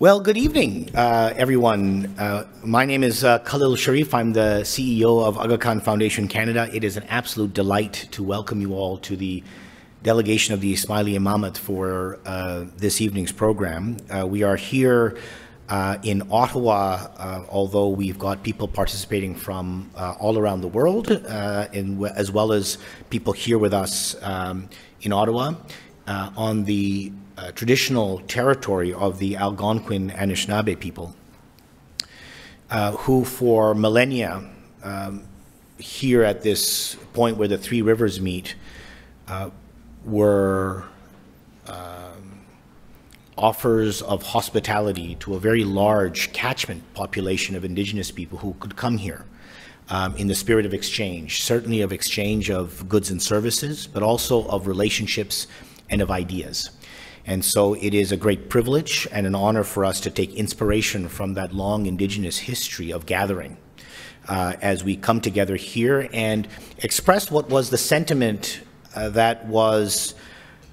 Well, good evening, uh, everyone. Uh, my name is uh, Khalil Shariff. I'm the CEO of Aga Khan Foundation Canada. It is an absolute delight to welcome you all to the delegation of the Ismaili Imamate for uh, this evening's program. Uh, we are here uh, in Ottawa, although we've got people participating from all around the world, in, as well as people here with us um, in Ottawa on the uh, traditional territory of the Algonquin Anishinaabe people, uh, who for millennia, um, here at this point where the three rivers meet, uh, were um, offers of hospitality to a very large catchment population of indigenous people who could come here. Um, in the spirit of exchange, certainly of exchange of goods and services, but also of relationships and of ideas. And so it is a great privilege and an honor for us to take inspiration from that long indigenous history of gathering uh, as we come together here and express what was the sentiment uh, that was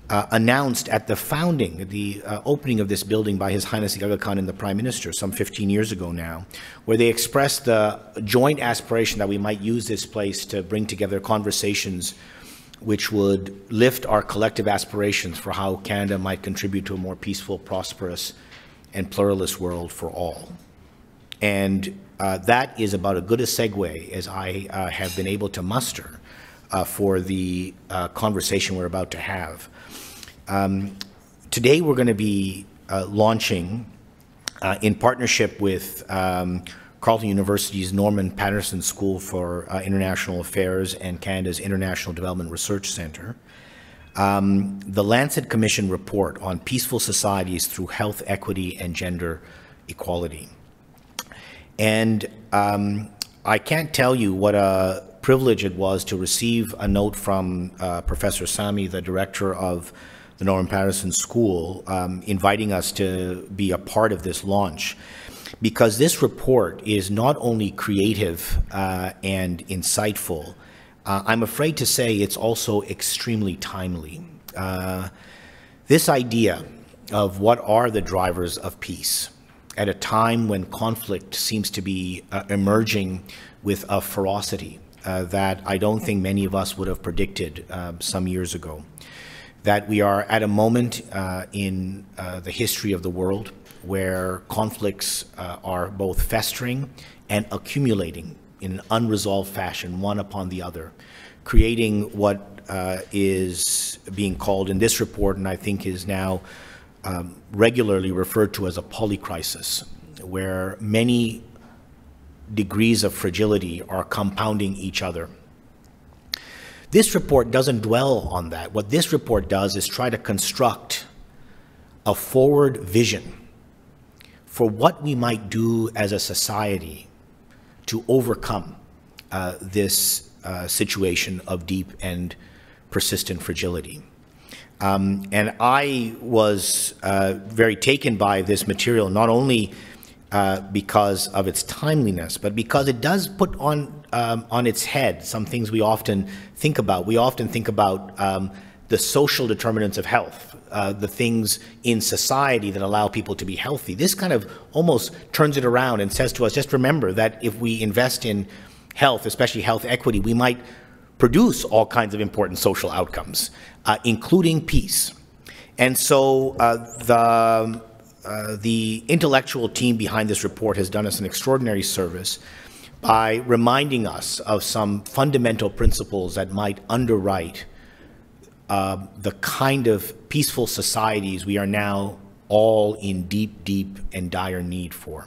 uh, announced at the founding, the uh, opening of this building by His Highness Aga Khan and the Prime Minister some 15 years ago now, where they expressed the joint aspiration that we might use this place to bring together conversations which would lift our collective aspirations for how Canada might contribute to a more peaceful, prosperous, and pluralist world for all. And uh, that is about as good a segue as I uh, have been able to muster uh, for the uh, conversation we're about to have. Um, today we're going to be uh, launching, uh, in partnership with um, Carleton University's Norman Paterson School for uh, International Affairs and Canada's International Development Research Centre. Um, the Lancet Commission report on peaceful societies through health equity and gender equality. And um, I can't tell you what a privilege it was to receive a note from uh, Professor Samy, the director of the Norman Paterson School, um, inviting us to be a part of this launch because this report is not only creative uh, and insightful, uh, I'm afraid to say it's also extremely timely. Uh, this idea of what are the drivers of peace at a time when conflict seems to be uh, emerging with a ferocity uh, that I don't think many of us would have predicted uh, some years ago. That we are at a moment in the history of the world where conflicts uh, are both festering and accumulating in an unresolved fashion, one upon the other, creating what uh, is being called in this report, and I think is now um, regularly referred to as a polycrisis, where many degrees of fragility are compounding each other. This report doesn't dwell on that. What this report does is try to construct a forward vision for what we might do as a society to overcome uh, this uh, situation of deep and persistent fragility. Um, and I was uh, very taken by this material, not only uh, because of its timeliness, but because it does put on um, on its head some things we often think about. We often think about um, the social determinants of health, uh, the things in society that allow people to be healthy. This kind of almost turns it around and says to us, just remember that if we invest in health, especially health equity, we might produce all kinds of important social outcomes, uh, including peace. And so uh, the, uh, the intellectual team behind this report has done us an extraordinary service by reminding us of some fundamental principles that might underwrite uh, the kind of peaceful societies we are now all in deep, deep and dire need for.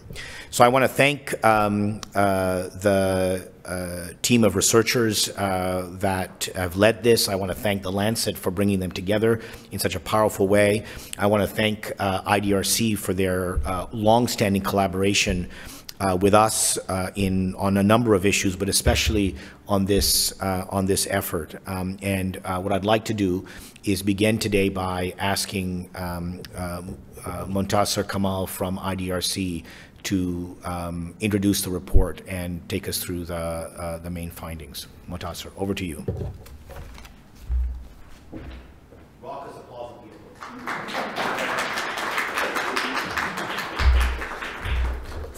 So I want to thank um, uh, the uh, team of researchers uh, that have led this. I want to thank the Lancet for bringing them together in such a powerful way. I want to thank uh, IDRC for their uh, long-standing collaboration uh, with us uh, in on a number of issues, but especially on this uh, on this effort. Um, and uh, what I'd like to do is begin today by asking um, uh, uh, Montasser Kamal from IDRC to um, introduce the report and take us through the the main findings. Montasser, over to you.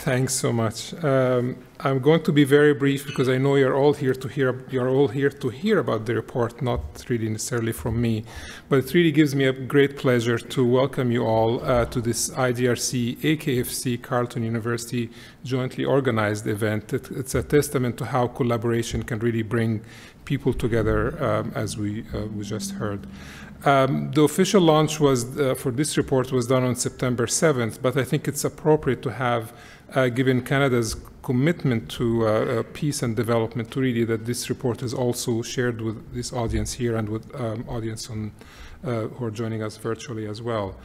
Thanks so much. Um, I'm going to be very brief because I know you're all here to hear you're all here to hear about the report, not really necessarily from me. But it really gives me a great pleasure to welcome you all uh, to this IDRC AKFC Carleton University jointly organized event. It, it's a testament to how collaboration can really bring people together, um, as we uh, we just heard. Um, the official launch was uh, for this report was done on September 7th, but I think it's appropriate to have, uh, given Canada's commitment to uh, uh, peace and development, to really that this report is also shared with this audience here and with um, audience on, uh, who are joining us virtually as well.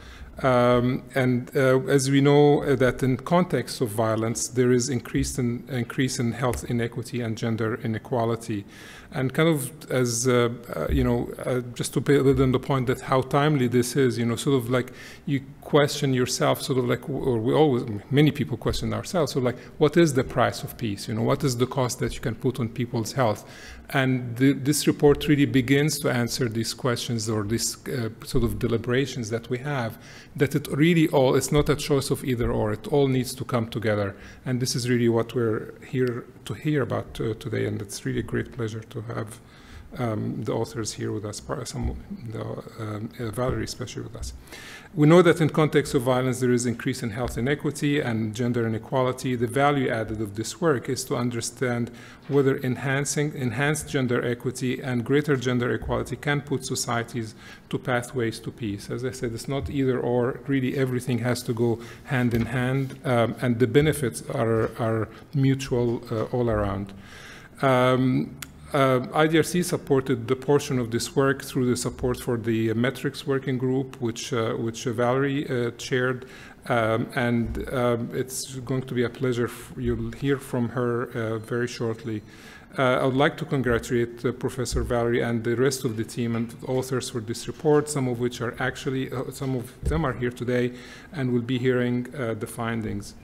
Um, and uh, as we know that in context of violence, there is increase in, increase in health inequity and gender inequality. And kind of as, uh, uh you know, uh, just to build on the point that how timely this is, you know, sort of like you question yourself, sort of like, or we always, many people question ourselves, so like, what is the price of peace? You know, what is the cost that you can put on people's health? And the, this report really begins to answer these questions or these uh, sort of deliberations that we have, that it really all, it's not a choice of either or, it all needs to come together. And this is really what we're here to hear about uh, today, and it's really a great pleasure to have um, the authors here with us, some, the, um, uh, Valerie especially with us. We know that in context of violence, there is increase in health inequity and gender inequality. The value added of this work is to understand whether enhancing enhanced gender equity and greater gender equality can put societies to pathways to peace. As I said, it's not either or. Really, everything has to go hand in hand, um, and the benefits are are mutual uh, all around. Um, uh, IDRC supported the portion of this work through the support for the metrics working group, which uh, which Valerie uh, chaired, um, and um, it's going to be a pleasure. You'll hear from her uh, very shortly. Uh, I would like to congratulate uh, Professor Valerie and the rest of the team and authors for this report, some of which are actually, some of them are here today and will be hearing the findings.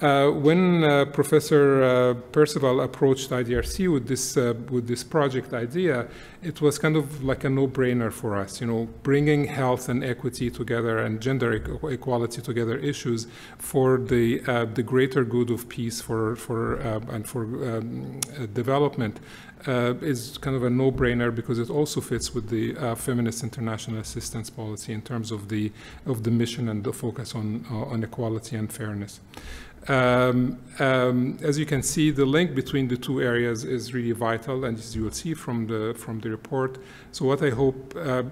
Uh, when uh, Professor uh, Percival approached IDRC with this uh, with this project idea, it was kind of like a no-brainer for us. You know, bringing health and equity together and gender equality together issues for the uh, the greater good of peace for for and for um, development is kind of a no-brainer because it also fits with the feminist international assistance policy in terms of the of the mission and the focus on on equality and fairness. Um, um, as you can see, the link between the two areas is really vital, and as you will see from the from the report. So, what I hope, uh,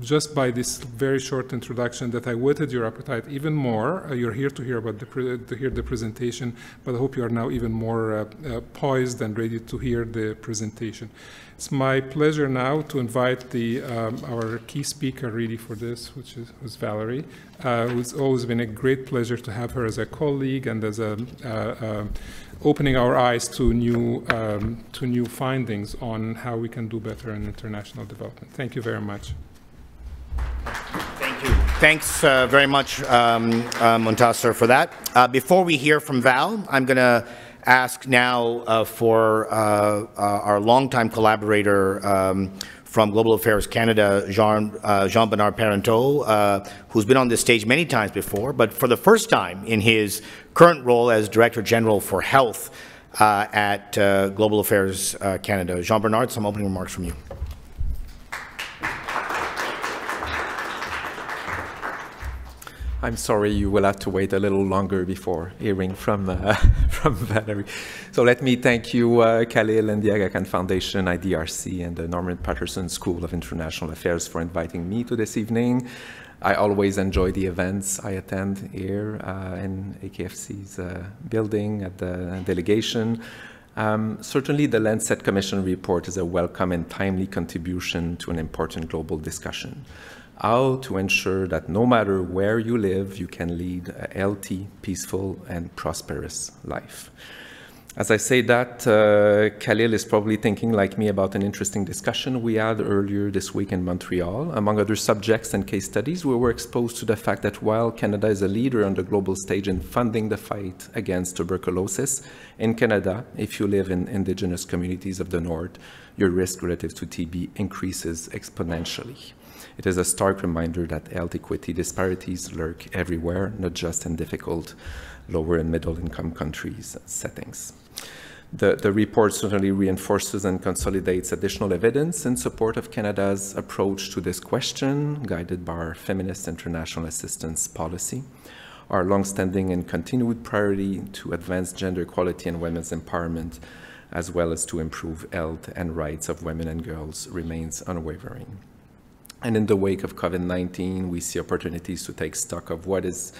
just by this very short introduction, that I whetted your appetite even more. Uh, you're here to hear about the to hear the presentation, but I hope you are now even more uh, uh poised and ready to hear the presentation. It's my pleasure now to invite the, um, our key speaker really for this, which is, Valerie. Uh, it's always been a great pleasure to have her as a colleague and as a uh, uh, opening our eyes to new um, to new findings on how we can do better in international development. Thank you very much. Thank you. Thanks uh, very much, um, uh, Montasser, for that. Uh, before we hear from Val, I'm going to ask now uh, for uh, uh, our longtime collaborator um, from Global Affairs Canada, Jean, Jean Bernard Parenteau, who's been on this stage many times before, but for the first time in his current role as Director General for Health at Global Affairs Canada. Jean Bernard, some opening remarks from you. I'm sorry you will have to wait a little longer before hearing from, uh, from Valerie. So let me thank you, uh, Khalil and the Aga Khan Foundation, IDRC, and the Norman Paterson School of International Affairs for inviting me to this evening. I always enjoy the events I attend here uh, in AKFC's uh, building at the delegation. Um, certainly, the Lancet Commission report is a welcome and timely contribution to an important global discussion how to ensure that no matter where you live, you can lead a healthy, peaceful, and prosperous life. As I say that, uh, Khalil is probably thinking like me about an interesting discussion we had earlier this week in Montreal. Among other subjects and case studies, we were exposed to the fact that while Canada is a leader on the global stage in funding the fight against tuberculosis, in Canada, if you live in indigenous communities of the North, your risk relative to TB increases exponentially. It is a stark reminder that health equity disparities lurk everywhere, not just in difficult lower and middle income countries settings. The, the, report certainly reinforces and consolidates additional evidence in support of Canada's approach to this question, guided by our feminist international assistance policy, our longstanding and continued priority to advance gender equality and women's empowerment, as well as to improve health and rights of women and girls, remains unwavering. And in the wake of COVID-19, we see opportunities to take stock of what is,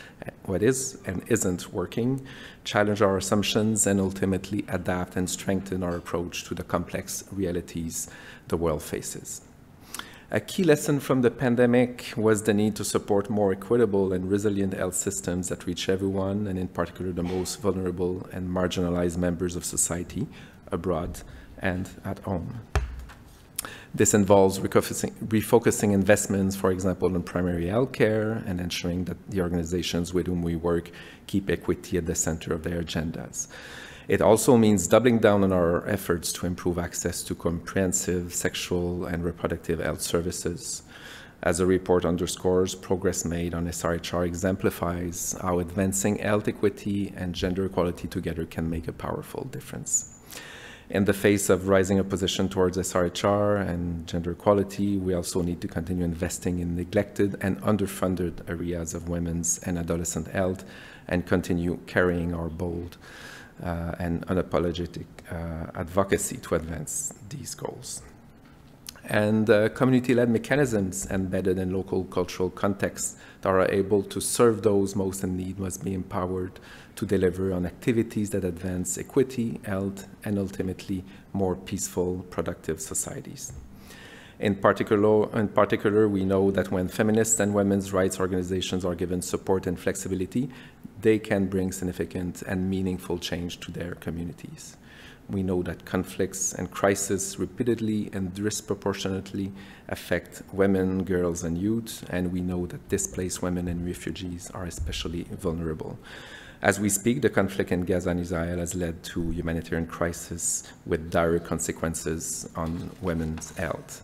what is and isn't working, challenge our assumptions, and ultimately adapt and strengthen our approach to the complex realities the world faces. A key lesson from the pandemic was the need to support more equitable and resilient health systems that reach everyone, and in particular the most vulnerable and marginalized members of society abroad and at home. This involves refocusing investments, for example, in primary health care and ensuring that the organizations with whom we work keep equity at the center of their agendas. It also means doubling down on our efforts to improve access to comprehensive sexual and reproductive health services. As the report underscores, progress made on SRHR exemplifies how advancing health equity and gender equality together can make a powerful difference. In the face of rising opposition towards SRHR and gender equality, we also need to continue investing in neglected and underfunded areas of women's and adolescent health and continue carrying our bold uh, and unapologetic uh, advocacy to advance these goals. And uh, community-led mechanisms embedded in local cultural contexts that are able to serve those most in need must be empowered to deliver on activities that advance equity, health, and ultimately more peaceful, productive societies. In particular, in particular, we know that when feminist and women's rights organizations are given support and flexibility, they can bring significant and meaningful change to their communities. We know that conflicts and crises repeatedly and disproportionately affect women, girls, and youth, and we know that displaced women and refugees are especially vulnerable. As we speak, the conflict in Gaza and Israel has led to humanitarian crisis with dire consequences on women's health.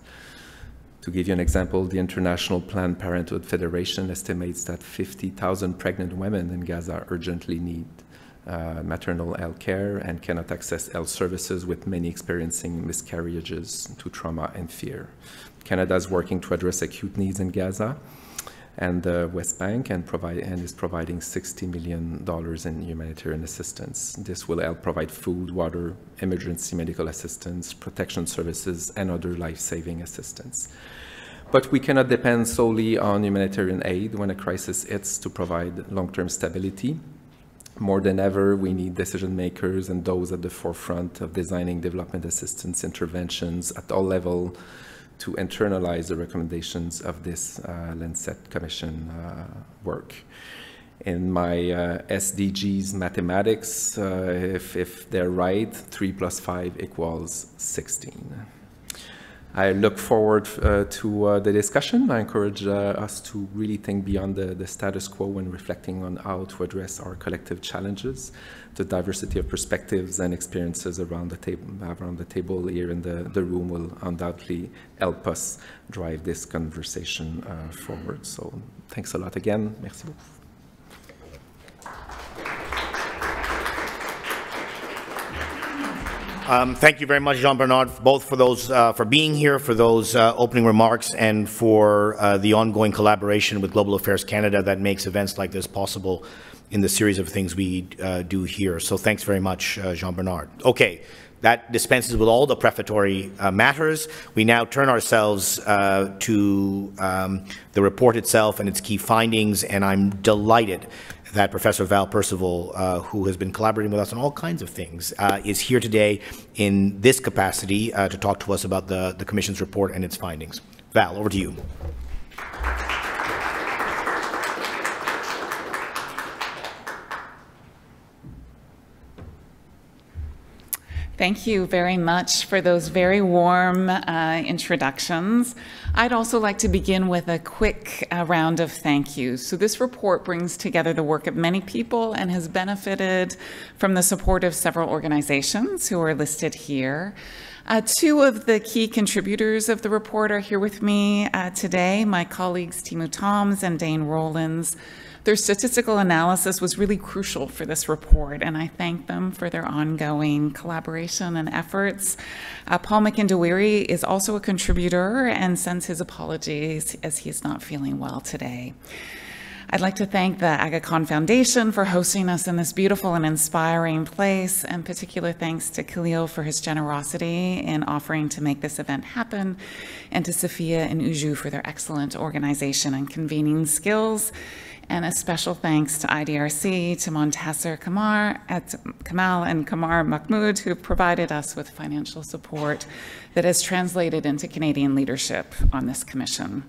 To give you an example, the International Planned Parenthood Federation estimates that 50,000 pregnant women in Gaza urgently need uh, maternal health care and cannot access health services, with many experiencing miscarriages to trauma and fear. Canada is working to address acute needs in Gaza and the West Bank and, provide, and is providing $60 million in humanitarian assistance. This will help provide food, water, emergency medical assistance, protection services, and other life-saving assistance. But we cannot depend solely on humanitarian aid when a crisis hits to provide long-term stability. More than ever, we need decision makers and those at the forefront of designing development assistance interventions at all levels to internalize the recommendations of this uh, Lancet Commission uh, work. In my uh, SDGs mathematics, uh, if, if they're right, 3 plus 5 equals 16. I look forward uh, to uh, the discussion. I encourage uh, us to really think beyond the, the, status quo when reflecting on how to address our collective challenges. The diversity of perspectives and experiences around the, table, around the table here in the, the room will undoubtedly help us drive this conversation uh, forward. So thanks a lot again. Merci beaucoup. Um, thank you very much, Jean Bernard, both for those uh, for being here, for those uh, opening remarks, and for uh, the ongoing collaboration with Global Affairs Canada that makes events like this possible in the series of things we uh, do here. So thanks very much, uh, Jean Bernard. Okay. That dispenses with all the prefatory uh, matters. We now turn ourselves to um, the report itself and its key findings, and I'm delighted that Professor Val Percival, uh, who has been collaborating with us on all kinds of things, uh, is here today in this capacity uh, to talk to us about the, the Commission's report and its findings. Val, over to you. Thank you very much for those very warm uh, introductions. I'd also like to begin with a quick uh, round of thank yous. So, this report brings together the work of many people and has benefited from the support of several organizations who are listed here. Uh, two of the key contributors of the report are here with me uh, today my colleagues Timo Thoms and Dane Rowlands. Their statistical analysis was really crucial for this report, and I thank them for their ongoing collaboration and efforts. Uh, Paul Mkandawire is also a contributor and sends his apologies as he is not feeling well today. I'd like to thank the Aga Khan Foundation for hosting us in this beautiful and inspiring place, and particular thanks to Khalil for his generosity in offering to make this event happen, and to Sophia and Uju for their excellent organization and convening skills and a special thanks to IDRC, to Montasser Kamar, at Kamal and Kamar Mahmood, who provided us with financial support that has translated into Canadian leadership on this commission.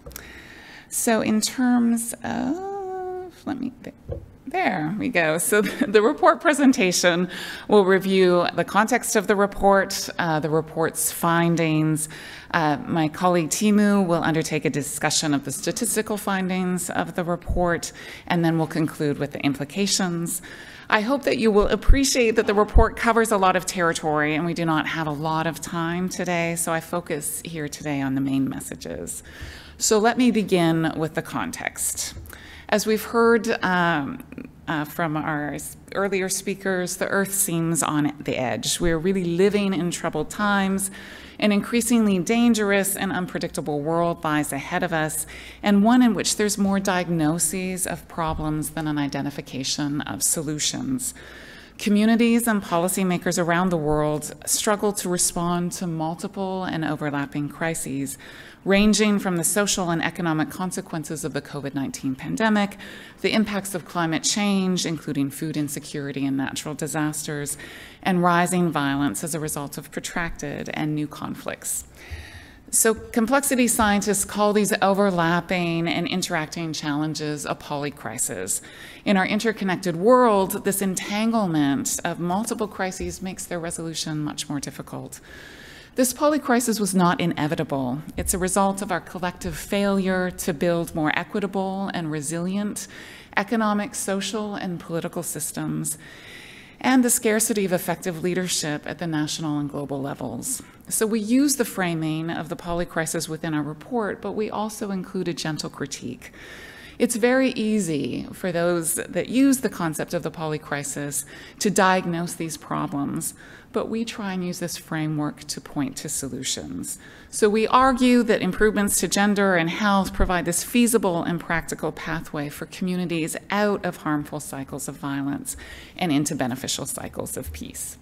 So in terms of, let me, there we go. So the report presentation will review the context of the report, uh, the report's findings, uh, my colleague Timo will undertake a discussion of the statistical findings of the report, and then we'll conclude with the implications. I hope that you will appreciate that the report covers a lot of territory, and we do not have a lot of time today, so I focus here today on the main messages. So let me begin with the context. As we've heard um, uh, from our earlier speakers, the Earth seems on the edge. We're really living in troubled times. An increasingly dangerous and unpredictable world lies ahead of us, and one in which there's more diagnoses of problems than an identification of solutions. Communities and policymakers around the world struggle to respond to multiple and overlapping crises, ranging from the social and economic consequences of the COVID 19 pandemic, the impacts of climate change, including food insecurity and natural disasters, and rising violence as a result of protracted and new conflicts. So, complexity scientists call these overlapping and interacting challenges a polycrisis. In our interconnected world, this entanglement of multiple crises makes their resolution much more difficult. This polycrisis was not inevitable. It's a result of our collective failure to build more equitable and resilient economic, social, and political systems and the scarcity of effective leadership at the national and global levels. So we use the framing of the polycrisis within our report, but we also include a gentle critique. It's very easy for those that use the concept of the polycrisis to diagnose these problems, but we try and use this framework to point to solutions. So we argue that improvements to gender and health provide this feasible and practical pathway for communities out of harmful cycles of violence and into beneficial cycles of peace.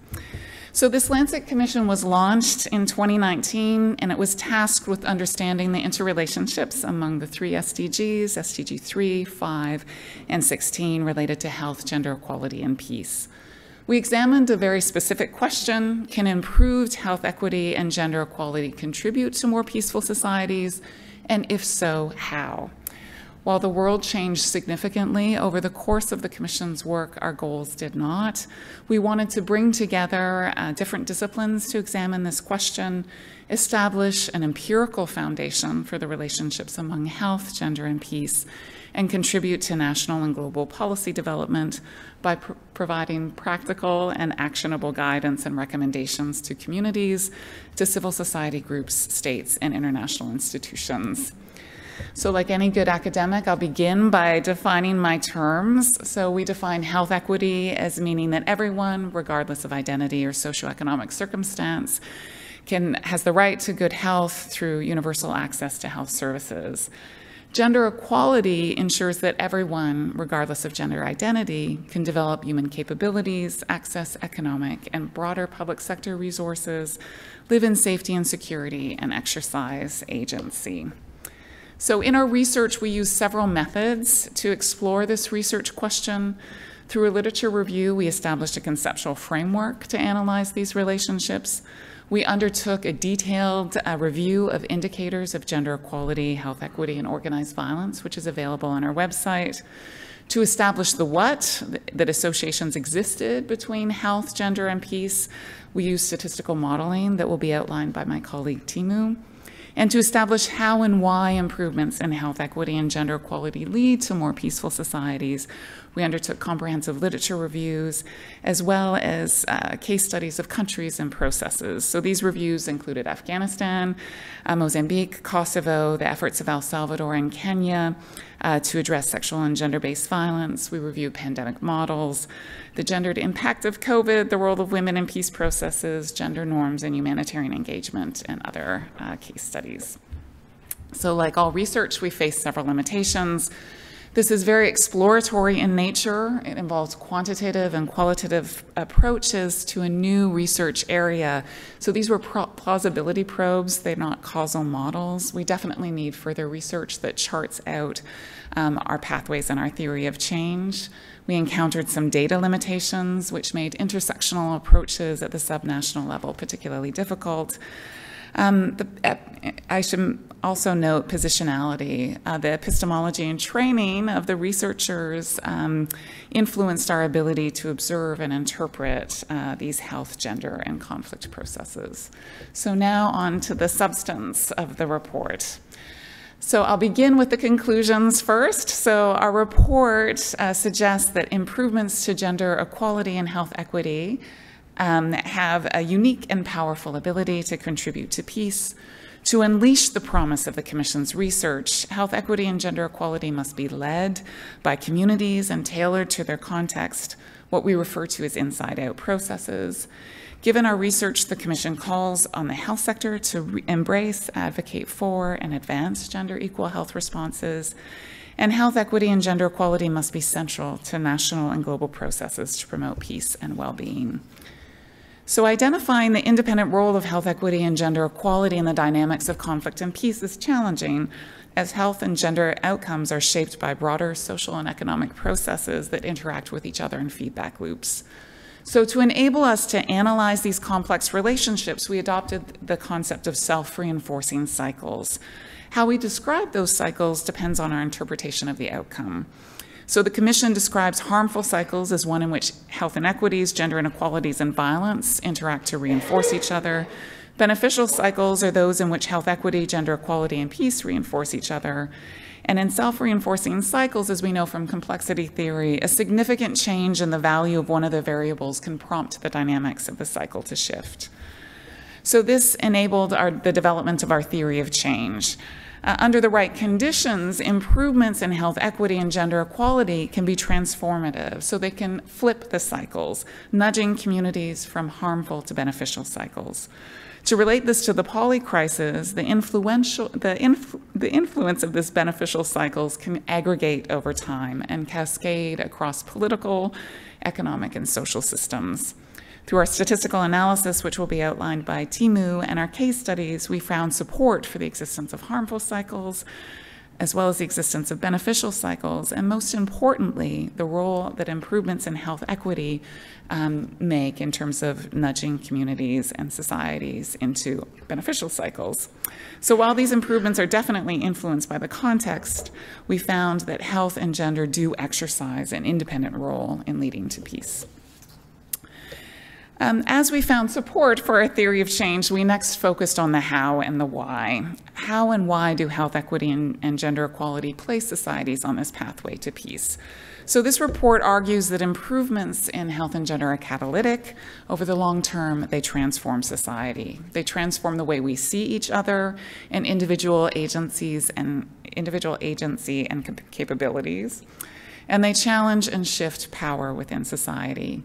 So, this Lancet Commission was launched in 2019 and it was tasked with understanding the interrelationships among the three SDGs SDG 3, 5, and 16 related to health, gender equality, and peace. We examined a very specific question Can improved health equity and gender equality contribute to more peaceful societies? And if so, how? While the world changed significantly over the course of the Commission's work, our goals did not. We wanted to bring together uh, different disciplines to examine this question, establish an empirical foundation for the relationships among health, gender, and peace, and contribute to national and global policy development by pr providing practical and actionable guidance and recommendations to communities, to civil society groups, states, and international institutions. So, like any good academic, I'll begin by defining my terms. So, we define health equity as meaning that everyone, regardless of identity or socioeconomic circumstance, can, has the right to good health through universal access to health services. Gender equality ensures that everyone, regardless of gender identity, can develop human capabilities, access economic and broader public sector resources, live in safety and security, and exercise agency. So, in our research, we use several methods to explore this research question. Through a literature review, we established a conceptual framework to analyze these relationships. We undertook a detailed uh, review of indicators of gender equality, health equity, and organized violence, which is available on our website. To establish the what, that associations existed between health, gender, and peace, we used statistical modeling that will be outlined by my colleague Timo and to establish how and why improvements in health equity and gender equality lead to more peaceful societies. We undertook comprehensive literature reviews as well as uh, case studies of countries and processes. So these reviews included Afghanistan, uh, Mozambique, Kosovo, the efforts of El Salvador and Kenya uh, to address sexual and gender based violence. We review pandemic models, the gendered impact of COVID, the role of women in peace processes, gender norms, and humanitarian engagement, and other uh, case studies. So, like all research, we face several limitations. This is very exploratory in nature. It involves quantitative and qualitative approaches to a new research area. So these were plausibility probes, they're not causal models. We definitely need further research that charts out um, our pathways and our theory of change. We encountered some data limitations, which made intersectional approaches at the subnational level particularly difficult. Um, the, I should also note positionality. Uh, the epistemology and training of the researchers um, influenced our ability to observe and interpret uh, these health, gender, and conflict processes. So now on to the substance of the report. So I'll begin with the conclusions first. So our report uh, suggests that improvements to gender equality and health equity um, have a unique and powerful ability to contribute to peace. To unleash the promise of the Commission's research, health equity and gender equality must be led by communities and tailored to their context, what we refer to as inside out processes. Given our research, the Commission calls on the health sector to embrace, advocate for, and advance gender equal health responses. And health equity and gender equality must be central to national and global processes to promote peace and well being. So, identifying the independent role of health equity and gender equality in the dynamics of conflict and peace is challenging, as health and gender outcomes are shaped by broader social and economic processes that interact with each other in feedback loops. So, to enable us to analyze these complex relationships, we adopted the concept of self reinforcing cycles. How we describe those cycles depends on our interpretation of the outcome. So the Commission describes harmful cycles as one in which health inequities, gender inequalities, and violence interact to reinforce each other. Beneficial cycles are those in which health equity, gender equality, and peace reinforce each other. And in self reinforcing cycles, as we know from complexity theory, a significant change in the value of one of the variables can prompt the dynamics of the cycle to shift. So, this enabled our, the development of our theory of change. Uh, under the right conditions, improvements in health equity and gender equality can be transformative. So they can flip the cycles, nudging communities from harmful to beneficial cycles. To relate this to the poly crisis, the, influential, the, the influence of this beneficial cycles can aggregate over time and cascade across political, economic, and social systems. Through our statistical analysis, which will be outlined by Timo, and our case studies, we found support for the existence of harmful cycles, as well as the existence of beneficial cycles, and most importantly, the role that improvements in health equity um, make in terms of nudging communities and societies into beneficial cycles. So while these improvements are definitely influenced by the context, we found that health and gender do exercise an independent role in leading to peace. Um, as we found support for our theory of change, we next focused on the how and the why. How and why do health equity and, and gender equality place societies on this pathway to peace? So, this report argues that improvements in health and gender are catalytic. Over the long term, they transform society. They transform the way we see each other and individual agencies and individual agency and capabilities. And they challenge and shift power within society.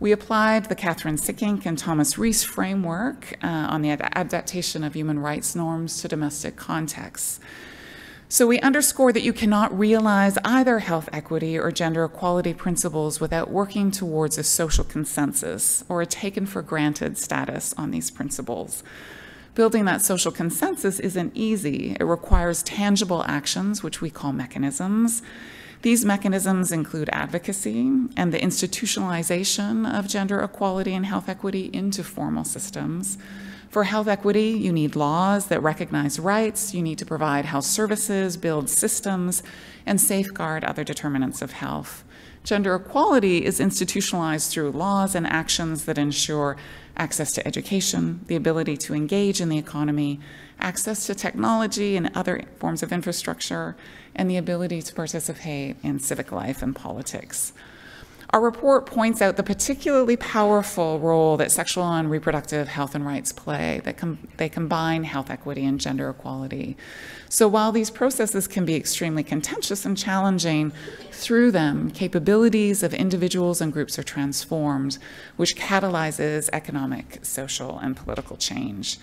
We applied the Kathryn Sikkink and Thomas Risse framework uh, on the ad adaptation of human rights norms to domestic contexts. So we underscore that you cannot realize either health equity or gender equality principles without working towards a social consensus or a taken for granted status on these principles. Building that social consensus isn't easy. It requires tangible actions, which we call mechanisms, these mechanisms include advocacy and the institutionalization of gender equality and health equity into formal systems, For health equity, you need laws that recognize rights, you need to provide health services, build systems, and safeguard other determinants of health. Gender equality is institutionalized through laws and actions that ensure access to education, the ability to engage in the economy, access to technology and other forms of infrastructure, and the ability to participate in civic life and politics. Our report points out the particularly powerful role that sexual and reproductive health and rights play, that com- they combine health equity and gender equality. So while these processes can be extremely contentious and challenging, through them, capabilities of individuals and groups are transformed, which catalyzes economic, social, and political change.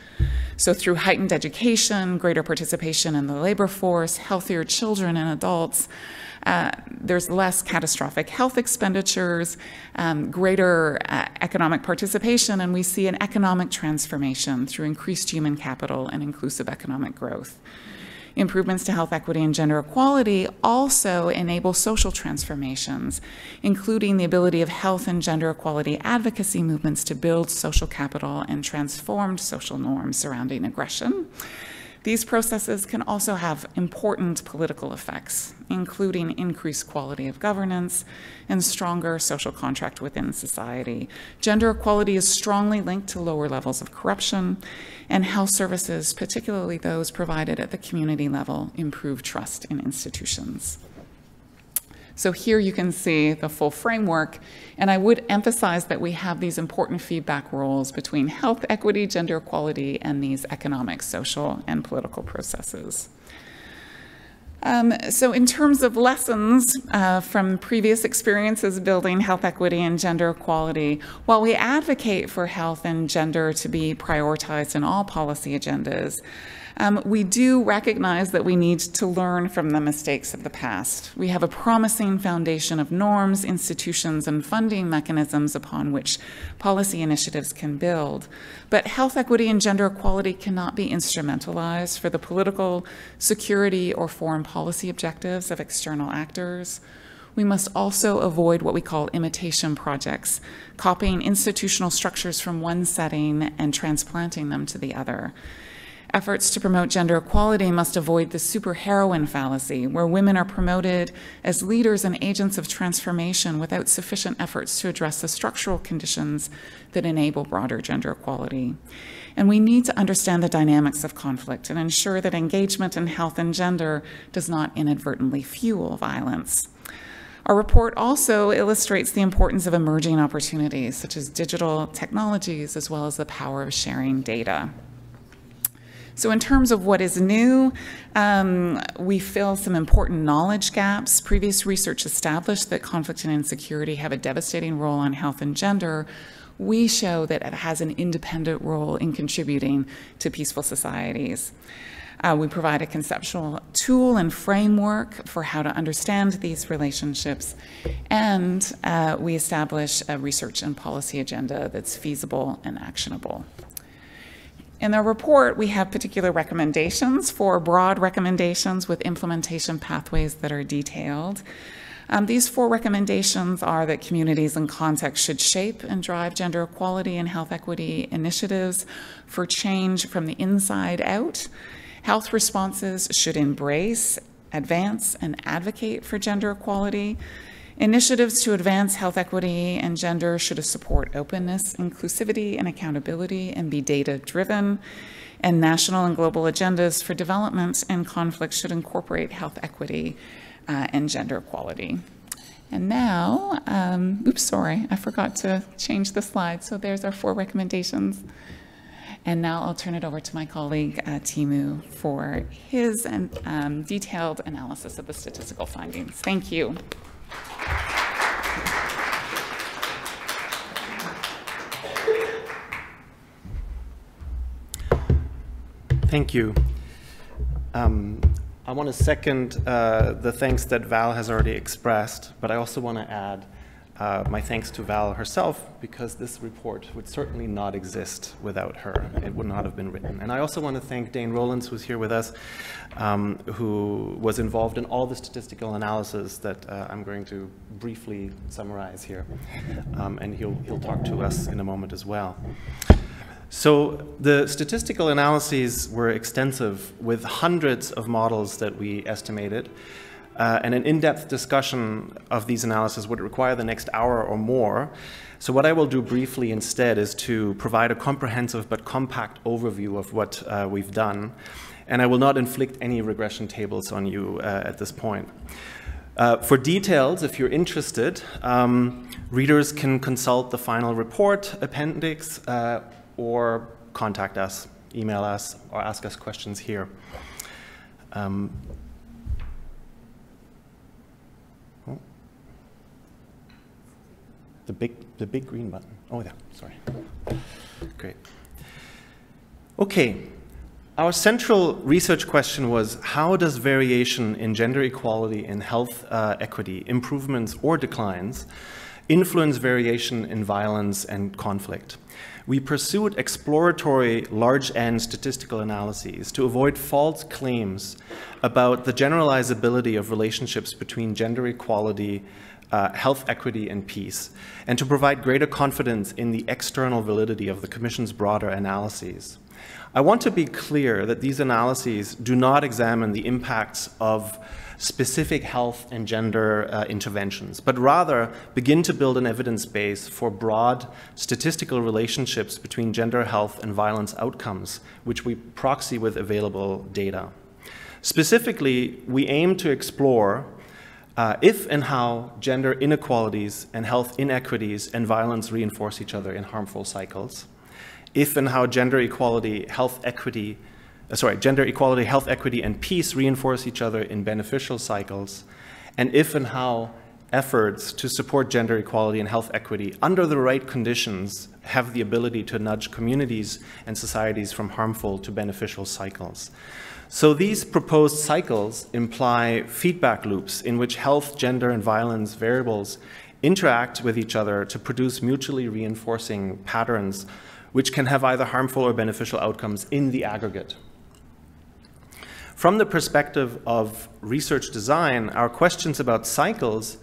So through heightened education, greater participation in the labor force, healthier children and adults, uh, there's less catastrophic health expenditures, um, greater uh, economic participation, and we see an economic transformation through increased human capital and inclusive economic growth. Improvements to health equity and gender equality also enable social transformations, including the ability of health and gender equality advocacy movements to build social capital and transformed social norms surrounding aggression these processes can also have important political effects, including increased quality of governance and stronger social contract within society. Gender equality is strongly linked to lower levels of corruption, and health services, particularly those provided at the community level, improve trust in institutions. So here you can see the full framework, and I would emphasize that we have these important feedback roles between health equity, gender equality, and these economic, social, and political processes. Um, so, in terms of lessons uh, from previous experiences building health equity and gender equality, while we advocate for health and gender to be prioritized in all policy agendas, um, we do recognize that we need to learn from the mistakes of the past. We have a promising foundation of norms, institutions, and funding mechanisms upon which policy initiatives can build. But health equity and gender equality cannot be instrumentalized for the political, security, or foreign policy objectives of external actors. We must also avoid what we call imitation projects, copying institutional structures from one setting and transplanting them to the other. Efforts to promote gender equality must avoid the superheroine fallacy, where women are promoted as leaders and agents of transformation without sufficient efforts to address the structural conditions that enable broader gender equality. And we need to understand the dynamics of conflict and ensure that engagement in health and gender does not inadvertently fuel violence. Our report also illustrates the importance of emerging opportunities, such as digital technologies, as well as the power of sharing data. So, in terms of what is new, um, we fill some important knowledge gaps. Previous research established that conflict and insecurity have a devastating role on health and gender. We show that it has an independent role in contributing to peaceful societies. Uh, we provide a conceptual tool and framework for how to understand these relationships, and uh, we establish a research and policy agenda that's feasible and actionable. In the report, we have particular recommendations for broad recommendations with implementation pathways that are detailed. Um, these four recommendations are that communities and contexts should shape and drive gender equality and health equity initiatives for change from the inside out. Health responses should embrace, advance, and advocate for gender equality. Initiatives to advance health equity and gender should support openness, inclusivity, and accountability and be data driven. And national and global agendas for development and conflict should incorporate health equity uh, and gender equality. And now, um, oops, sorry, I forgot to change the slide. So there's our four recommendations. And now I'll turn it over to my colleague, uh, Timo, for his um, detailed analysis of the statistical findings. Thank you. Thank you. Um, I want to second uh, the thanks that Val has already expressed, but I also want to add uh, my thanks to Val herself because this report would certainly not exist without her. It would not have been written. And I also want to thank Dane Rowlands, who's here with us, um, who was involved in all the statistical analysis that uh, I'm going to briefly summarize here. Um, and he'll, he'll talk to us in a moment as well. So the statistical analyses were extensive with hundreds of models that we estimated. Uh, and an in-depth discussion of these analyses would require the next hour or more. So what I will do briefly instead is to provide a comprehensive but compact overview of what uh, we've done. And I will not inflict any regression tables on you uh, at this point. Uh, for details, if you're interested, um, readers can consult the final report appendix uh, or contact us, email us, or ask us questions here. Um, The big, the big green button. Oh, yeah, sorry. Great. Okay, our central research question was how does variation in gender equality and health uh, equity, improvements or declines, influence variation in violence and conflict? we pursued exploratory large N statistical analyses to avoid false claims about the generalizability of relationships between gender equality, uh, health equity, and peace, and to provide greater confidence in the external validity of the Commission's broader analyses. I want to be clear that these analyses do not examine the impacts of specific health and gender uh, interventions, but rather begin to build an evidence base for broad statistical relationships between gender health and violence outcomes, which we proxy with available data. Specifically, we aim to explore uh, if and how gender inequalities and health inequities and violence reinforce each other in harmful cycles, if and how gender equality, health equity, uh, sorry, gender equality, health equity, and peace reinforce each other in beneficial cycles, and if and how efforts to support gender equality and health equity under the right conditions have the ability to nudge communities and societies from harmful to beneficial cycles. So these proposed cycles imply feedback loops in which health, gender, and violence variables interact with each other to produce mutually reinforcing patterns which can have either harmful or beneficial outcomes in the aggregate. From the perspective of research design, our questions about cycles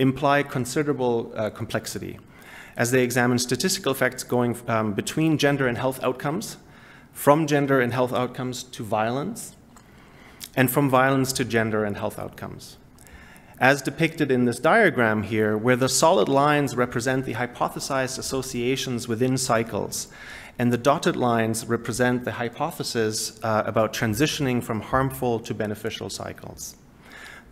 imply considerable uh, complexity as they examine statistical effects going um, between gender and health outcomes, from gender and health outcomes to violence, and from violence to gender and health outcomes. As depicted in this diagram here, where the solid lines represent the hypothesized associations within cycles, and the dotted lines represent the hypothesis uh, about transitioning from harmful to beneficial cycles.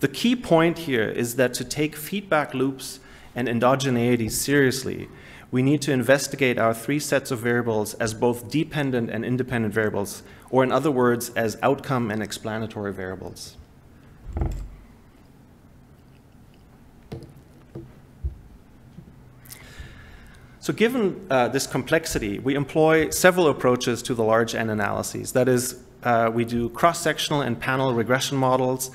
The key point here is that to take feedback loops and endogeneity seriously, we need to investigate our three sets of variables as both dependent and independent variables, or in other words, as outcome and explanatory variables. So given uh, this complexity, we employ several approaches to the large N analyses. That is, uh, we do cross-sectional and panel regression models,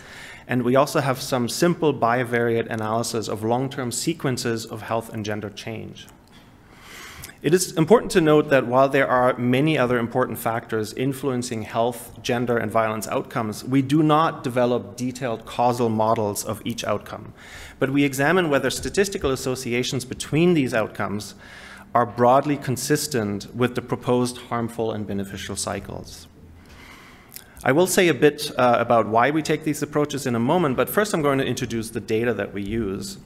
and we also have some simple bivariate analysis of long-term sequences of health and gender change. It is important to note that while there are many other important factors influencing health, gender, and violence outcomes, we do not develop detailed causal models of each outcome. But we examine whether statistical associations between these outcomes are broadly consistent with the proposed harmful and beneficial cycles. I will say a bit uh, about why we take these approaches in a moment, but first I'm going to introduce the data that we use.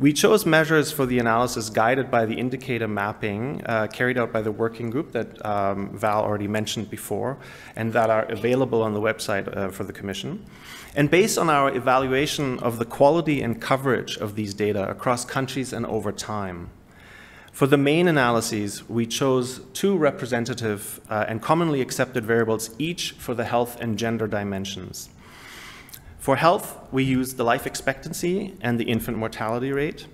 We chose measures for the analysis guided by the indicator mapping uh, carried out by the working group that um, Val already mentioned before and that are available on the website uh, for the Commission. And based on our evaluation of the quality and coverage of these data across countries and over time. For the main analyses, we chose two representative uh, and commonly accepted variables, each for the health and gender dimensions. For health, we use the life expectancy and the infant mortality rate.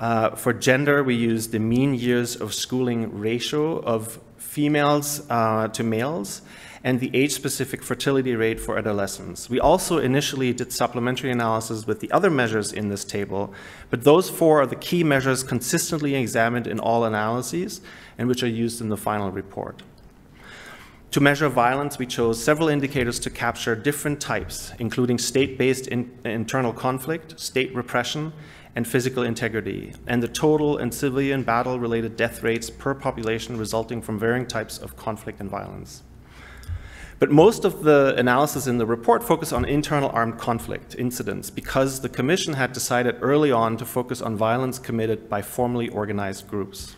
Uh, for gender, we use the mean years of schooling ratio of females uh, to males and the age-specific fertility rate for adolescents. We also initially did supplementary analysis with the other measures in this table, but those four are the key measures consistently examined in all analyses and which are used in the final report. To measure violence, we chose several indicators to capture different types, including state-based in internal conflict, state repression, and physical integrity, and the total and civilian battle related death rates per population resulting from varying types of conflict and violence. But most of the analysis in the report focused on internal armed conflict incidents because the Commission had decided early on to focus on violence committed by formally organized groups.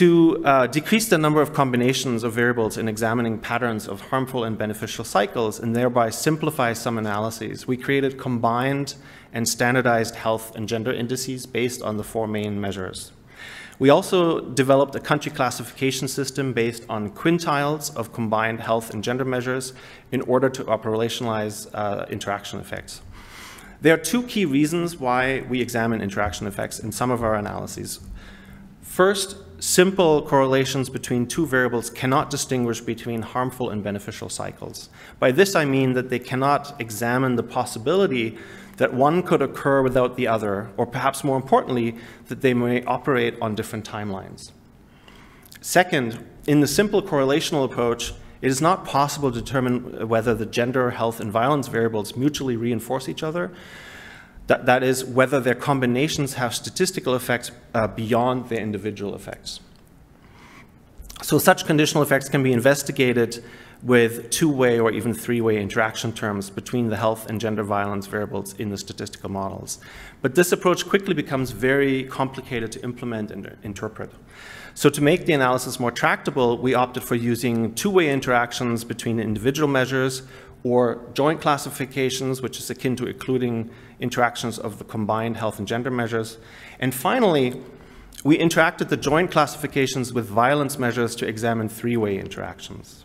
To uh, decrease the number of combinations of variables in examining patterns of harmful and beneficial cycles and thereby simplify some analyses, we created combined and standardized health and gender indices based on the four main measures. We also developed a country classification system based on quintiles of combined health and gender measures in order to operationalize uh, interaction effects. There are two key reasons why we examine interaction effects in some of our analyses. First, simple correlations between two variables cannot distinguish between harmful and beneficial cycles. By this I mean that they cannot examine the possibility that one could occur without the other, or perhaps more importantly, that they may operate on different timelines. Second, in the simple correlational approach, it is not possible to determine whether the gender, health, and violence variables mutually reinforce each other. That, that is, whether their combinations have statistical effects uh, beyond their individual effects. So such conditional effects can be investigated with two-way or even three-way interaction terms between the health and gender violence variables in the statistical models. But this approach quickly becomes very complicated to implement and interpret. So to make the analysis more tractable, we opted for using two-way interactions between individual measures or joint classifications, which is akin to including interactions of the combined health and gender measures. And finally, we interacted the joint classifications with violence measures to examine three-way interactions.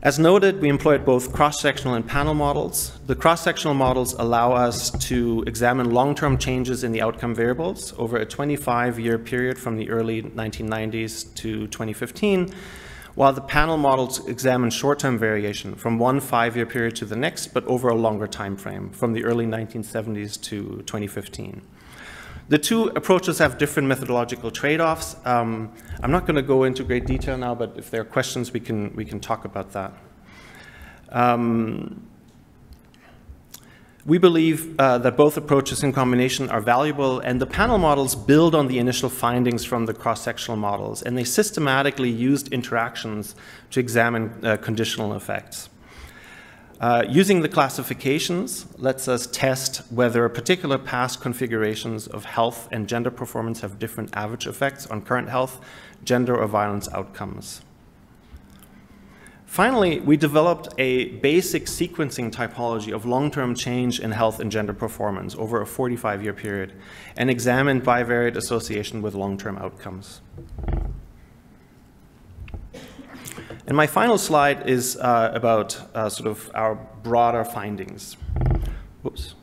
As noted, we employed both cross-sectional and panel models. The cross-sectional models allow us to examine long-term changes in the outcome variables over a 25-year period from the early 1990s to 2015, while the panel models examine short-term variation from one five-year period to the next, but over a longer time frame, from the early 1970s to 2015. The two approaches have different methodological trade-offs. Um, I'm not going to go into great detail now, but if there are questions, we can, we can talk about that. Um, we believe uh, that both approaches in combination are valuable, and the panel models build on the initial findings from the cross-sectional models, and they systematically used interactions to examine uh, conditional effects. Uh, using the classifications lets us test whether particular past configurations of health and gender performance have different average effects on current health, gender, or violence outcomes. Finally, we developed a basic sequencing typology of long-term change in health and gender performance over a 45-year period and examined bivariate association with long-term outcomes. And my final slide is uh, about uh, sort of our broader findings. Oops.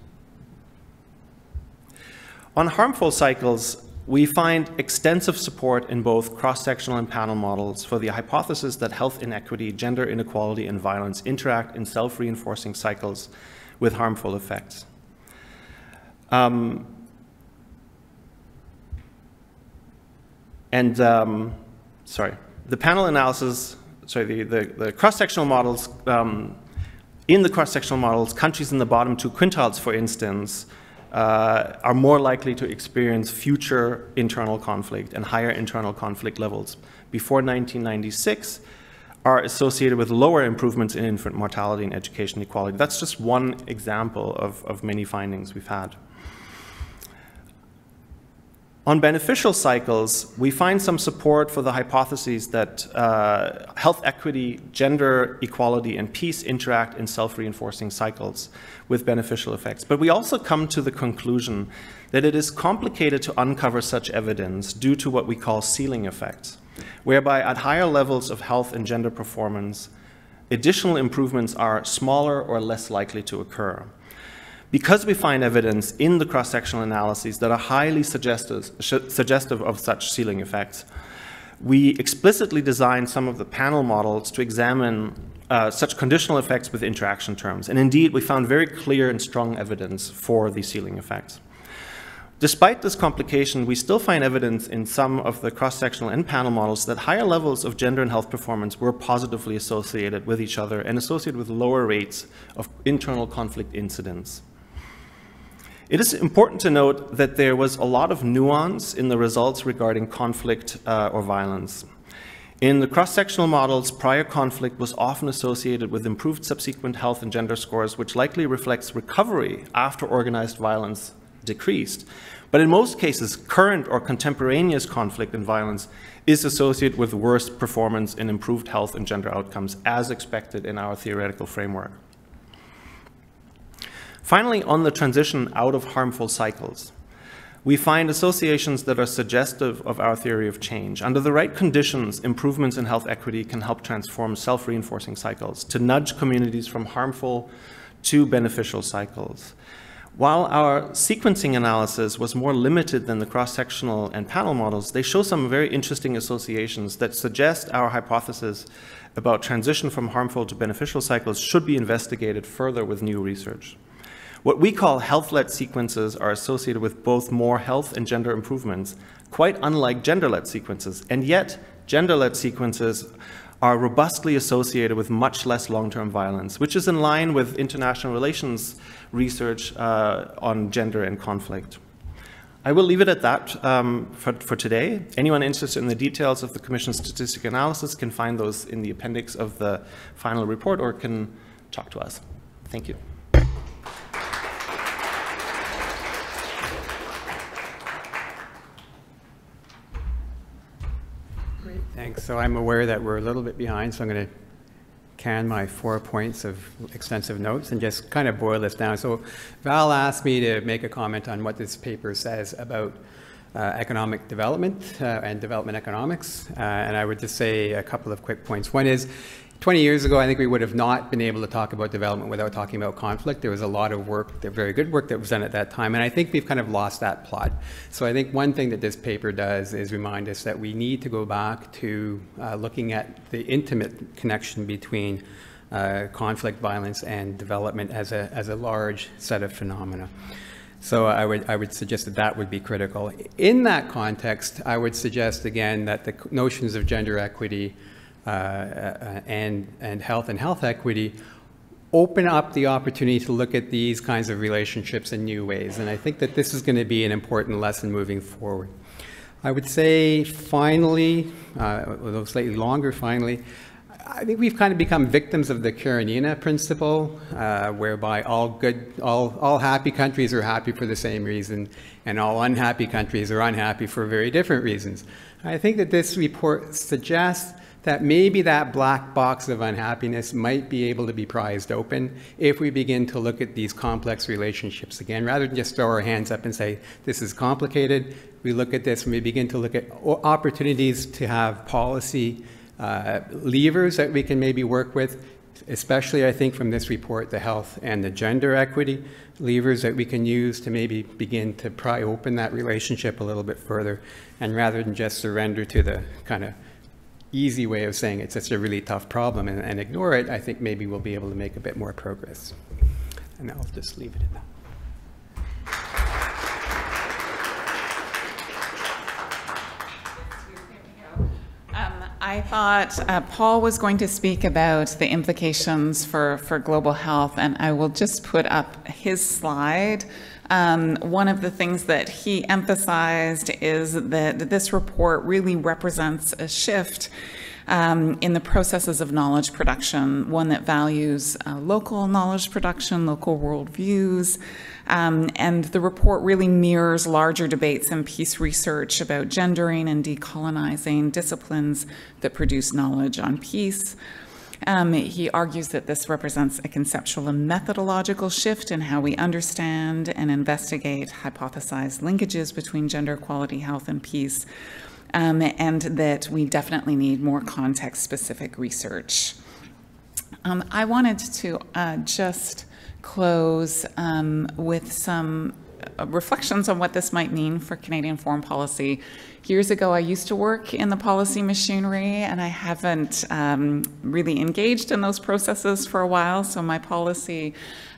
On harmful cycles, we find extensive support in both cross-sectional and panel models for the hypothesis that health inequity, gender inequality, and violence interact in self-reinforcing cycles with harmful effects. Um, and, um, sorry, the panel analysis sorry, the, the, the cross-sectional models, um, in the cross-sectional models, countries in the bottom two quintiles, for instance, uh, are more likely to experience future internal conflict and higher internal conflict levels before 1996 are associated with lower improvements in infant mortality and education equality. That's just one example of, of many findings we've had. On beneficial cycles, we find some support for the hypotheses that uh, health equity, gender equality, and peace interact in self-reinforcing cycles with beneficial effects. But we also come to the conclusion that it is complicated to uncover such evidence due to what we call ceiling effects, whereby at higher levels of health and gender performance, additional improvements are smaller or less likely to occur. Because we find evidence in the cross-sectional analyses that are highly suggestive, of such ceiling effects, we explicitly designed some of the panel models to examine uh, such conditional effects with interaction terms. And indeed, we found very clear and strong evidence for these ceiling effects. Despite this complication, we still find evidence in some of the cross-sectional and panel models that higher levels of gender and health performance were positively associated with each other and associated with lower rates of internal conflict incidents. It is important to note that there was a lot of nuance in the results regarding conflict uh, or violence. In the cross-sectional models, prior conflict was often associated with improved subsequent health and gender scores, which likely reflects recovery after organized violence decreased. But in most cases, current or contemporaneous conflict and violence is associated with worse performance in improved health and gender outcomes, as expected in our theoretical framework. Finally, on the transition out of harmful cycles, we find associations that are suggestive of our theory of change. Under the right conditions, improvements in health equity can help transform self reinforcing cycles to nudge communities from harmful to beneficial cycles. While our sequencing analysis was more limited than the cross-sectional and panel models, they show some very interesting associations that suggest our hypothesis about transition from harmful to beneficial cycles should be investigated further with new research. What we call health-led sequences are associated with both more health and gender improvements, quite unlike gender-led sequences, and yet gender-led sequences are robustly associated with much less long-term violence, which is in line with international relations research uh, on gender and conflict. I will leave it at that um, for, for, today. Anyone interested in the details of the Commission's statistical analysis can find those in the appendix of the final report or can talk to us. Thank you. So I'm aware that we're a little bit behind, so I'm going to can my four points of extensive notes and just kind of boil this down. So Val asked me to make a comment on what this paper says about uh, economic development uh, and development economics. Uh, and I would just say a couple of quick points. One is 20 years ago, I think we would have not been able to talk about development without talking about conflict. There was a lot of work, very good work that was done at that time, and I think we've kind of lost that plot. So I think one thing that this paper does is remind us that we need to go back to uh, looking at the intimate connection between uh, conflict, violence, and development as a, as a large set of phenomena. So I would, I would suggest that that would be critical. In that context, I would suggest again that the notions of gender equity and, and health and health equity open up the opportunity to look at these kinds of relationships in new ways. And I think that this is going to be an important lesson moving forward. I would say finally, uh, although slightly longer finally, I think we've kind of become victims of the Karenina principle, uh, whereby all good, all, all happy countries are happy for the same reason, and all unhappy countries are unhappy for very different reasons. I think that this report suggests that maybe that black box of unhappiness might be able to be prized open if we begin to look at these complex relationships again, rather than just throw our hands up and say, this is complicated. We look at this and we begin to look at opportunities to have policy uh, levers that we can maybe work with, especially I think from this report, the health and the gender equity levers that we can use to maybe begin to pry open that relationship a little bit further, and rather than just surrender to the kind of easy way of saying it's such a really tough problem and, and ignore it, I think maybe we'll be able to make a bit more progress. And I'll just leave it at that. I thought uh, Paul was going to speak about the implications for, for global health, and I will just put up his slide. Um, one of the things that he emphasized is that this report really represents a shift um, in the processes of knowledge production, one that values uh, local knowledge production, local worldviews. Um, and the report really mirrors larger debates in peace research about gendering and decolonizing disciplines that produce knowledge on peace. Um, he argues that this represents a conceptual and methodological shift in how we understand and investigate hypothesized linkages between gender equality, health, and peace, um, and that we definitely need more context specific research. Um, I wanted to uh, just close um, with some uh, reflections on what this might mean for Canadian foreign policy. Years ago, I used to work in the policy machinery, and I haven't um, really engaged in those processes for a while, so my policy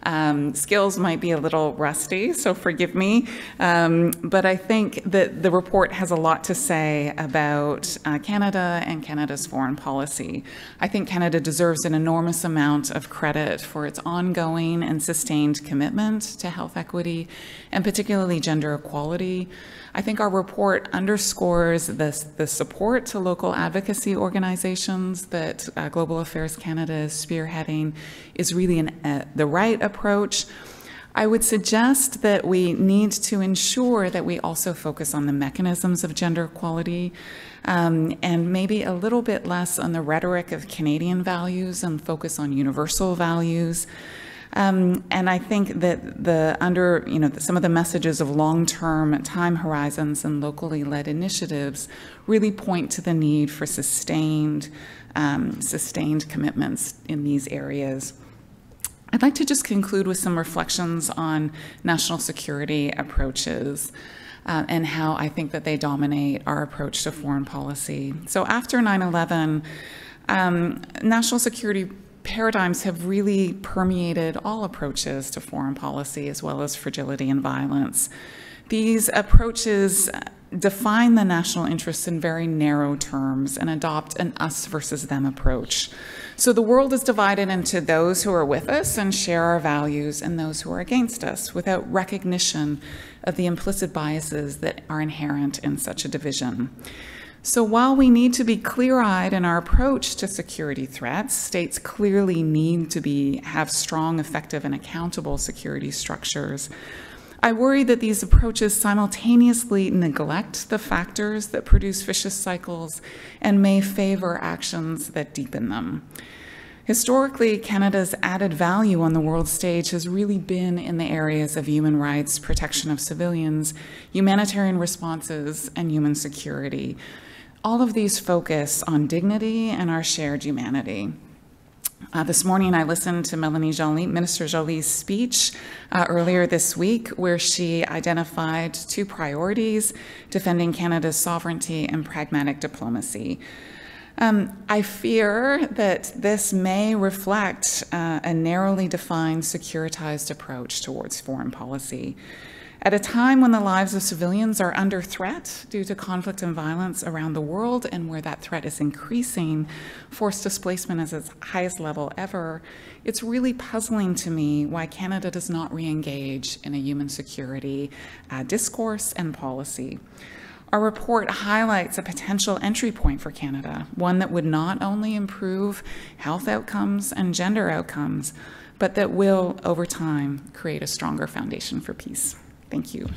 um, skills might be a little rusty, so forgive me. Um, but I think that the report has a lot to say about uh, Canada and Canada's foreign policy. I think Canada deserves an enormous amount of credit for its ongoing and sustained commitment to health equity and particularly gender equality. I think our report underscores this, the support to local advocacy organizations that uh, Global Affairs Canada is spearheading is really an, uh, the right approach. I would suggest that we need to ensure that we also focus on the mechanisms of gender equality um, and maybe a little bit less on the rhetoric of Canadian values and focus on universal values. Um, and I think that the under, you know, some of the messages of long-term time horizons and locally led initiatives really point to the need for sustained, um, sustained commitments in these areas. I'd like to just conclude with some reflections on national security approaches. Uh, and how I think that they dominate our approach to foreign policy. So after 9 11, um, national security paradigms have really permeated all approaches to foreign policy as well as fragility and violence. These approaches define the national interests in very narrow terms and adopt an us versus them approach. So the world is divided into those who are with us and share our values and those who are against us without recognition of the implicit biases that are inherent in such a division. So while we need to be clear-eyed in our approach to security threats, states clearly need to be have strong, effective, and accountable security structures. I worry that these approaches simultaneously neglect the factors that produce vicious cycles and may favor actions that deepen them. Historically, Canada's added value on the world stage has really been in the areas of human rights, protection of civilians, humanitarian responses, and human security all of these focus on dignity and our shared humanity. Uh, this morning, I listened to Melanie Joly, Minister Joly's speech uh, earlier this week, where she identified two priorities defending Canada's sovereignty and pragmatic diplomacy. Um, I fear that this may reflect uh, a narrowly defined, securitized approach towards foreign policy. At a time when the lives of civilians are under threat due to conflict and violence around the world, and where that threat is increasing, forced displacement is its highest level ever, it's really puzzling to me why Canada does not re engage in a human security uh, discourse and policy. Our report highlights a potential entry point for Canada, one that would not only improve health outcomes and gender outcomes, but that will, over time, create a stronger foundation for peace. Thank you.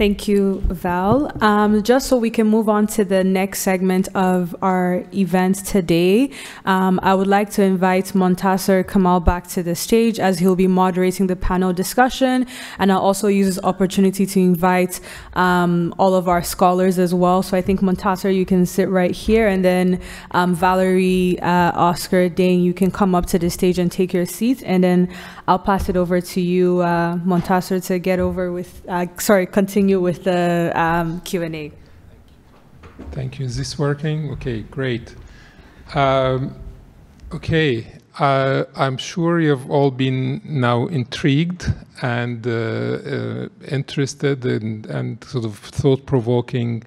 Thank you, Val. Um, just so we can move on to the next segment of our event today, um, I would like to invite Montasser Kamal back to the stage as he'll be moderating the panel discussion. And I'll also use this opportunity to invite um, all of our scholars as well. So I think Montasser, you can sit right here. And then um, Valerie, uh, Oskar, Dane, you can come up to the stage and take your seat. And then I'll pass it over to you, uh, Montasser, to get over with, uh, sorry, continue continue with the um, Q&A. Thank you. Is this working? Okay, great. Um, okay, uh, I'm sure you've all been now intrigued and uh, uh, interested and, and, sort of thought-provoking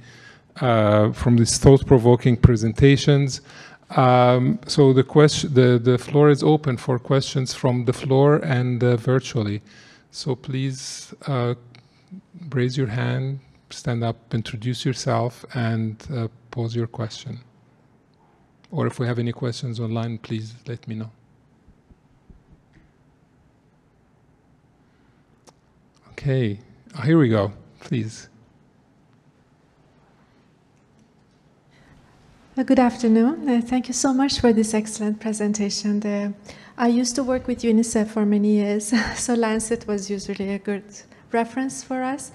uh, from these thought-provoking presentations. Um, so the question, the, the floor is open for questions from the floor and uh, virtually. So please uh, raise your hand, stand up, introduce yourself, and uh, pose your question. Or if we have any questions online, please let me know. Okay, oh, here we go. Please. Uh, good afternoon. Uh, thank you so much for this excellent presentation. I used to work with UNICEF for many years, so Lancet was usually a good reference for us.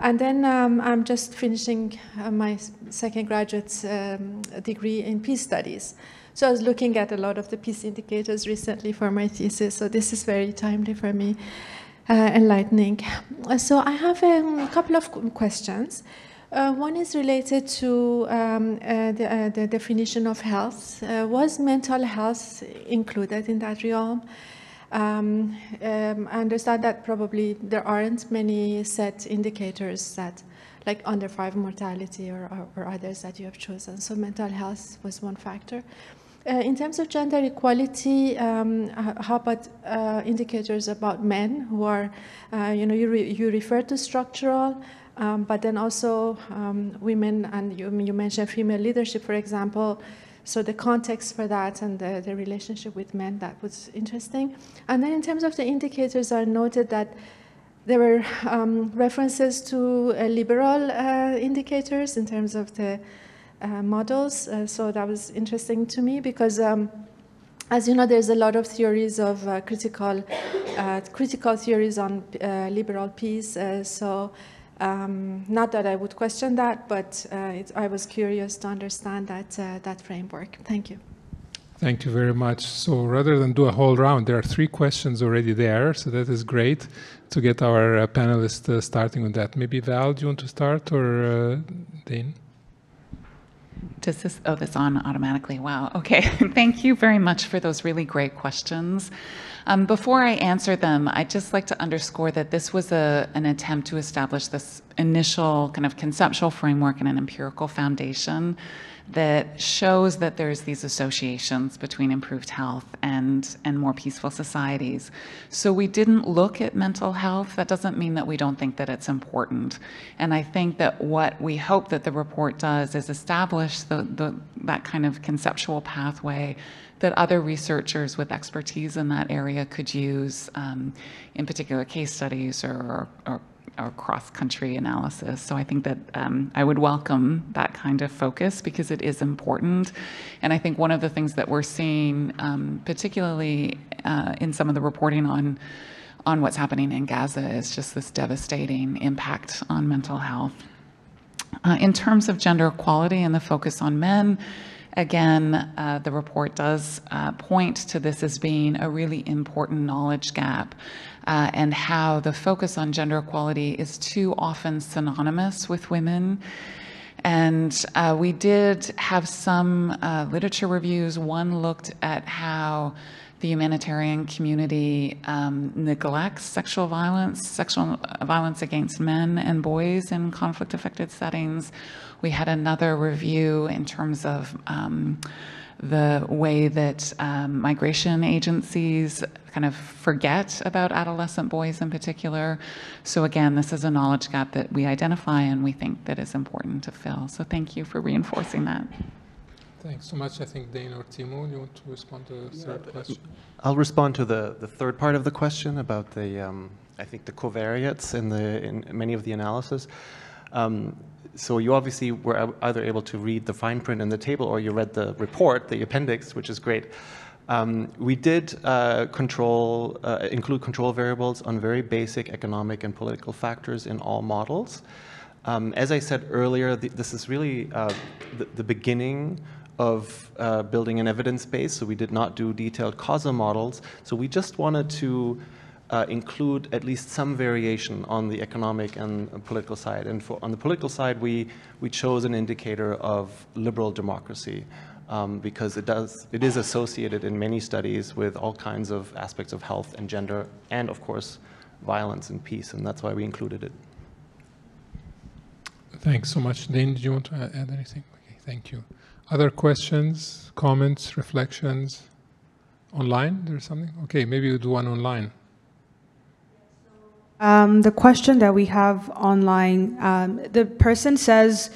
And then um, I'm just finishing uh, my second graduate um, degree in peace studies. So I was looking at a lot of the peace indicators recently for my thesis, so this is very timely for me, uh, enlightening. So I have um, a couple of questions. Uh, one is related to um, uh, the, uh, the, definition of health. Uh, was mental health included in that realm? Um, um, I understand that probably there aren't many set indicators that, like under five mortality or, or, or others that you have chosen. So mental health was one factor. Uh, in terms of gender equality, um, how about uh, indicators about men who are, uh, you know, you, re you refer to structural, um, but then also um, women, and you, you, mentioned female leadership, for example. So the context for that and the, the relationship with men, that was interesting. And then in terms of the indicators, I noted that there were um, references to uh, liberal uh, indicators in terms of the uh, models. Uh, so that was interesting to me because, um, as you know, there's a lot of theories of uh, critical, uh, critical theories on liberal peace. so um, not that I would question that, but I was curious to understand that that framework. Thank you. Thank you very much. So rather than do a whole round, there are three questions already there, so that is great to get our uh, panelists uh, starting with that. Maybe Val, do you want to start, or uh, Dane? Does this, oh, this on automatically. Wow. Okay. Thank you very much for those really great questions. Um, before I answer them, I'd just like to underscore that this was a, an attempt to establish this initial kind of conceptual framework and an empirical foundation that shows that there's these associations between improved health and, and more peaceful societies. So we didn't look at mental health. That doesn't mean that we don't think that it's important. And I think that what we hope that the report does is establish the, the, that kind of conceptual pathway that other researchers with expertise in that area could use, um, in particular case studies or, or, or cross-country analysis. So I think that um, I would welcome that kind of focus because it is important. And I think one of the things that we're seeing, um, particularly uh, in some of the reporting on on what's happening in Gaza, is just this devastating impact on mental health. Uh, in terms of gender equality and the focus on men, Again, uh, the report does uh, point to this as being a really important knowledge gap uh, and how the focus on gender equality is too often synonymous with women. And uh, we did have some uh, literature reviews. One looked at how the humanitarian community um, neglects sexual violence, sexual violence against men and boys in conflict affected settings. We had another review in terms of um, the way that um, migration agencies kind of forget about adolescent boys in particular. So again, this is a knowledge gap that we identify and we think that is important to fill. So thank you for reinforcing that. Thanks so much. I think Dane or Timo, you want to respond to the third question? I'll respond to the, the third part of the question about the, um, I think the covariates in, the, in many of the analysis. Um, so you obviously were either able to read the fine print in the table or you read the report, the appendix, which is great. Um, we did uh, control, uh, include control variables on very basic economic and political factors in all models. Um, as I said earlier, the, this is really uh, the, the, beginning of uh, building an evidence base, so we did not do detailed causal models. So we just wanted to uh, include at least some variation on the economic and political side. And for, on the political side, we, we chose an indicator of liberal democracy um, because it, does, it is associated in many studies with all kinds of aspects of health and gender and, of course, violence and peace, and that's why we included it. Thanks so much. Dane, did you want to add anything? Okay, thank you. Other questions, comments, reflections? Online, there's something? Okay, maybe we'll do one online. Um, the question that we have online, um, the person says,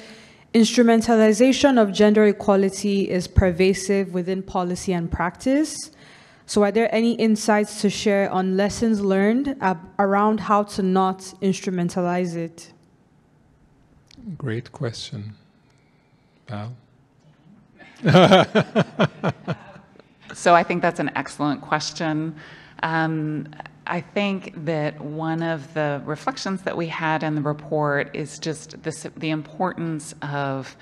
instrumentalization of gender equality is pervasive within policy and practice. So are there any insights to share on lessons learned uh, around how to not instrumentalize it? Great question. Val? so I think that's an excellent question. Um, I think that one of the reflections that we had in the report is just this, the importance of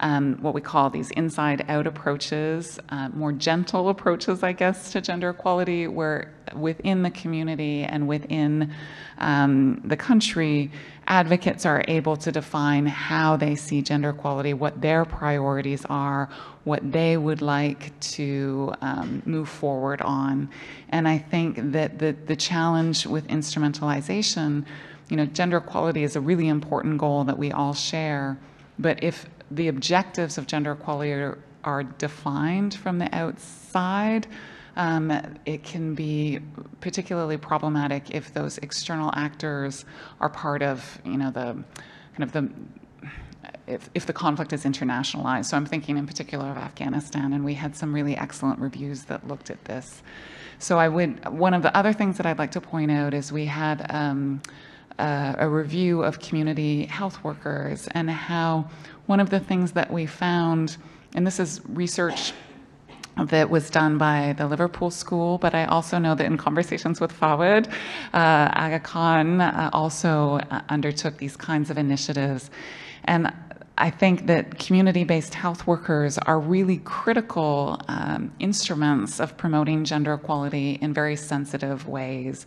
um, what we call these inside out approaches, uh, more gentle approaches, I guess, to gender equality, where within the community and within um, the country, advocates are able to define how they see gender equality, what their priorities are, what they would like to um, move forward on. And I think that the, the challenge with instrumentalization, you know, gender equality is a really important goal that we all share. But if the objectives of gender equality are, are defined from the outside, um, it can be particularly problematic if those external actors are part of, you know, the kind of the if, if the conflict is internationalized. So I'm thinking in particular of Afghanistan, and we had some really excellent reviews that looked at this. So I would, one of the other things that I'd like to point out is we had um, a, a review of community health workers and how one of the things that we found, and this is research that was done by the Liverpool School, but I also know that in conversations with Fawad, uh, Aga Khan uh, also uh, undertook these kinds of initiatives. And I think that community-based health workers are really critical um, instruments of promoting gender equality in very sensitive ways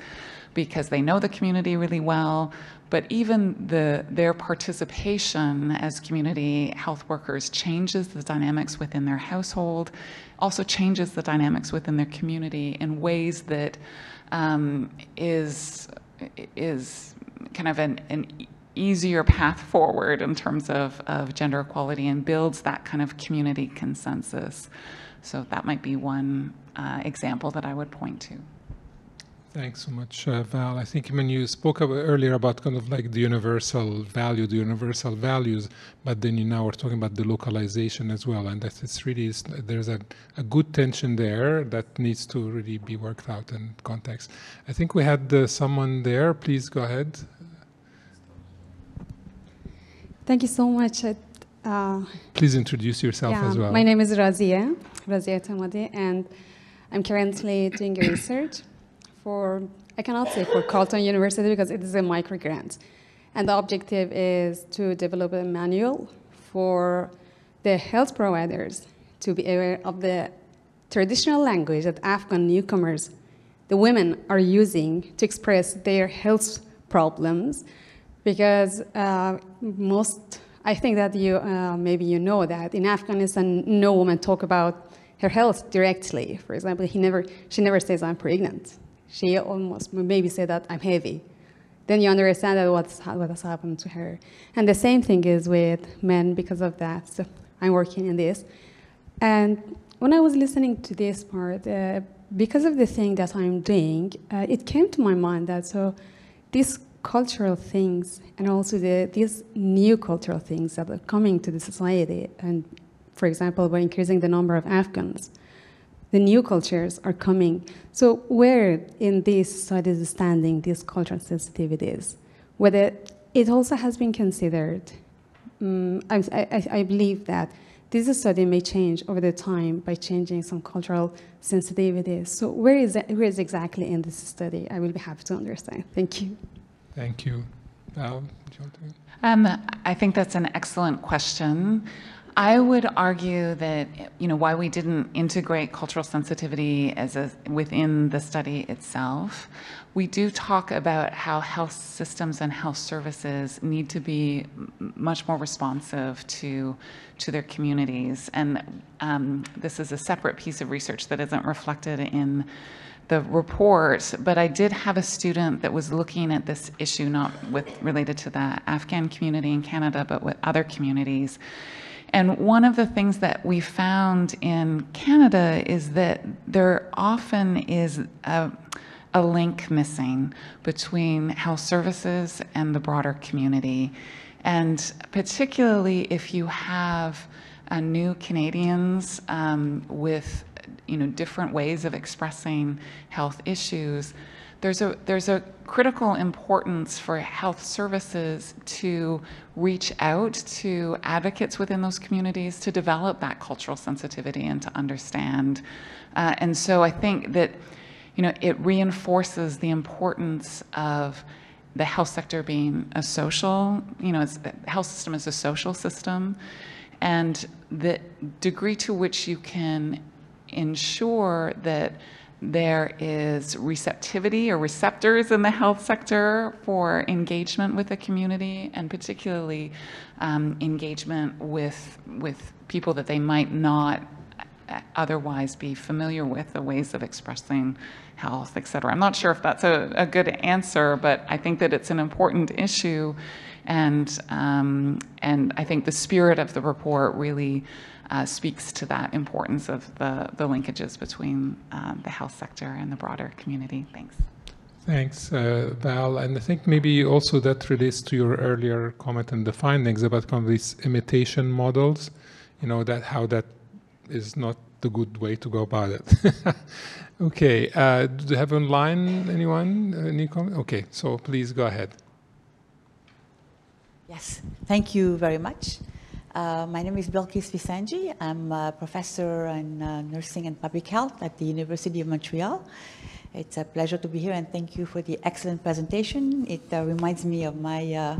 because they know the community really well, but even the, their participation as community health workers changes the dynamics within their household, also changes the dynamics within their community in ways that um, is is kind of an, an easier path forward in terms of, of gender equality and builds that kind of community consensus. So that might be one uh, example that I would point to. Thanks so much, uh, Val. I think when you spoke about earlier about kind of like the universal value, the universal values, but then you now are talking about the localization as well, and that it's really there's a, a good tension there that needs to really be worked out in context. I think we had uh, someone there. Please go ahead. Thank you so much. Uh, Please introduce yourself yeah, as well. My name is Razia, Razia Tamadi, and I'm currently doing research for, I cannot say for Carleton University because it is a micro grant. And the objective is to develop a manual for the health providers to be aware of the traditional language that Afghan newcomers, the women, are using to express their health problems because uh, most, I think that you, uh, maybe you know that in Afghanistan, no woman talk about her health directly. For example, he never, she never says, I'm pregnant. She almost maybe say that I'm heavy. Then you understand that what's, what has happened to her. And the same thing is with men because of that. So I'm working in this. And when I was listening to this part, uh, because of the thing that I'm doing, uh, it came to my mind that so these cultural things and also the, these new cultural things that are coming to the society. And for example, by increasing the number of Afghans, the new cultures are coming. So where in this studies is standing these cultural sensitivities? Whether it also has been considered, um, I, I, I believe that this study may change over the time by changing some cultural sensitivities. So where is, that, where is exactly in this study? I will be happy to understand. Thank you. Thank you. Val, um, I think that's an excellent question. I would argue that you know why we didn't integrate cultural sensitivity as a within the study itself. We do talk about how health systems and health services need to be much more responsive to to their communities, and um, this is a separate piece of research that isn't reflected in the report, but I did have a student that was looking at this issue not with related to the Afghan community in Canada, but with other communities. And one of the things that we found in Canada is that there often is a, a link missing between health services and the broader community. And particularly if you have uh, new Canadians um, with you know, different ways of expressing health issues, there's a, there's a critical importance for health services to reach out to advocates within those communities to develop that cultural sensitivity and to understand. Uh, and so I think that, you know, it reinforces the importance of the health sector being a social, you know, the health system is a social system, and the degree to which you can ensure that there is receptivity or receptors in the health sector for engagement with the community, and particularly um, engagement with with people that they might not otherwise be familiar with, the ways of expressing health, et cetera. I'm not sure if that's a, a good answer, but I think that it's an important issue, and um, and I think the spirit of the report really uh, speaks to that importance of the, the linkages between um, the health sector and the broader community. Thanks. Thanks, uh, Val. And I think maybe also that relates to your earlier comment and the findings about kind of these imitation models, you know, that how that is not the good way to go about it. okay, uh, do you have online anyone? Any comment? Okay, so please go ahead. Yes, thank you very much. Uh, my name is Bilkis Vissandjée. I'm a professor in uh, nursing and public health at the University of Montreal. It's a pleasure to be here and thank you for the excellent presentation. It uh, reminds me of my uh,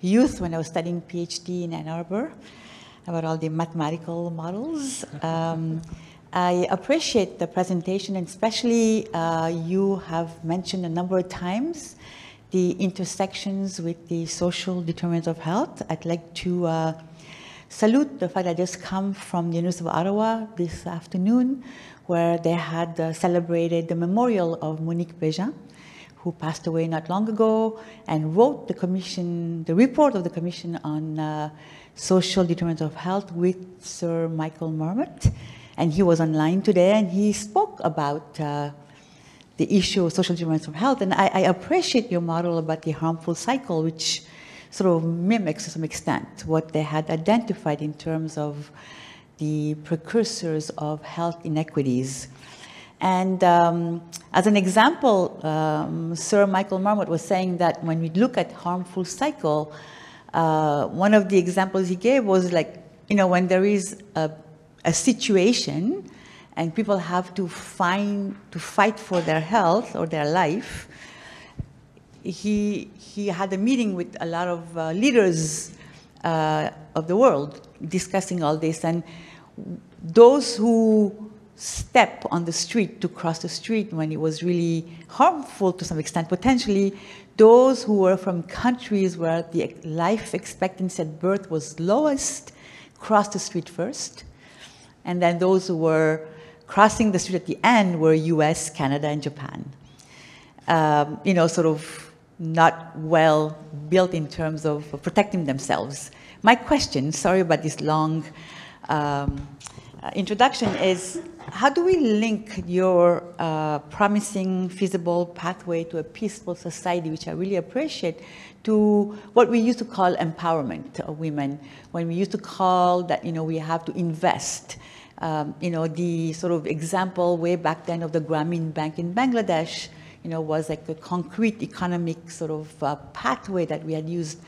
youth when I was studying PhD in Ann Arbor about all the mathematical models. Um, I appreciate the presentation and especially uh, you have mentioned a number of times the intersections with the social determinants of health. I'd like to uh, salute the fact I just come from the University of Ottawa this afternoon, where they had uh, celebrated the memorial of Monique Bégin, who passed away not long ago and wrote the commission, the report of the commission on uh, social determinants of health with Sir Michael Marmot. And he was online today and he spoke about uh, the issue of social determinants of health. And I, I appreciate your model about the harmful cycle, which sort of mimics to some extent what they had identified in terms of the precursors of health inequities. And um, as an example, um, Sir Michael Marmot was saying that when we look at harmful cycle, uh, one of the examples he gave was like, you know, when there is a, a situation and people have to find, to fight for their health or their life, he, he had a meeting with a lot of uh, leaders uh, of the world discussing all this. And those who step on the street to cross the street when it was really harmful to some extent, potentially, those who were from countries where the life expectancy at birth was lowest crossed the street first. And then those who were crossing the street at the end were US, Canada, and Japan. Um, you know, sort of not well built in terms of protecting themselves. My question, sorry about this long um, uh, introduction, is how do we link your uh, promising, feasible pathway to a peaceful society, which I really appreciate, to what we used to call empowerment of women, when we used to call that, you know, we have to invest. Um, you know, the sort of example way back then of the Grameen Bank in Bangladesh, you know, was like a concrete economic sort of uh, pathway that we had used.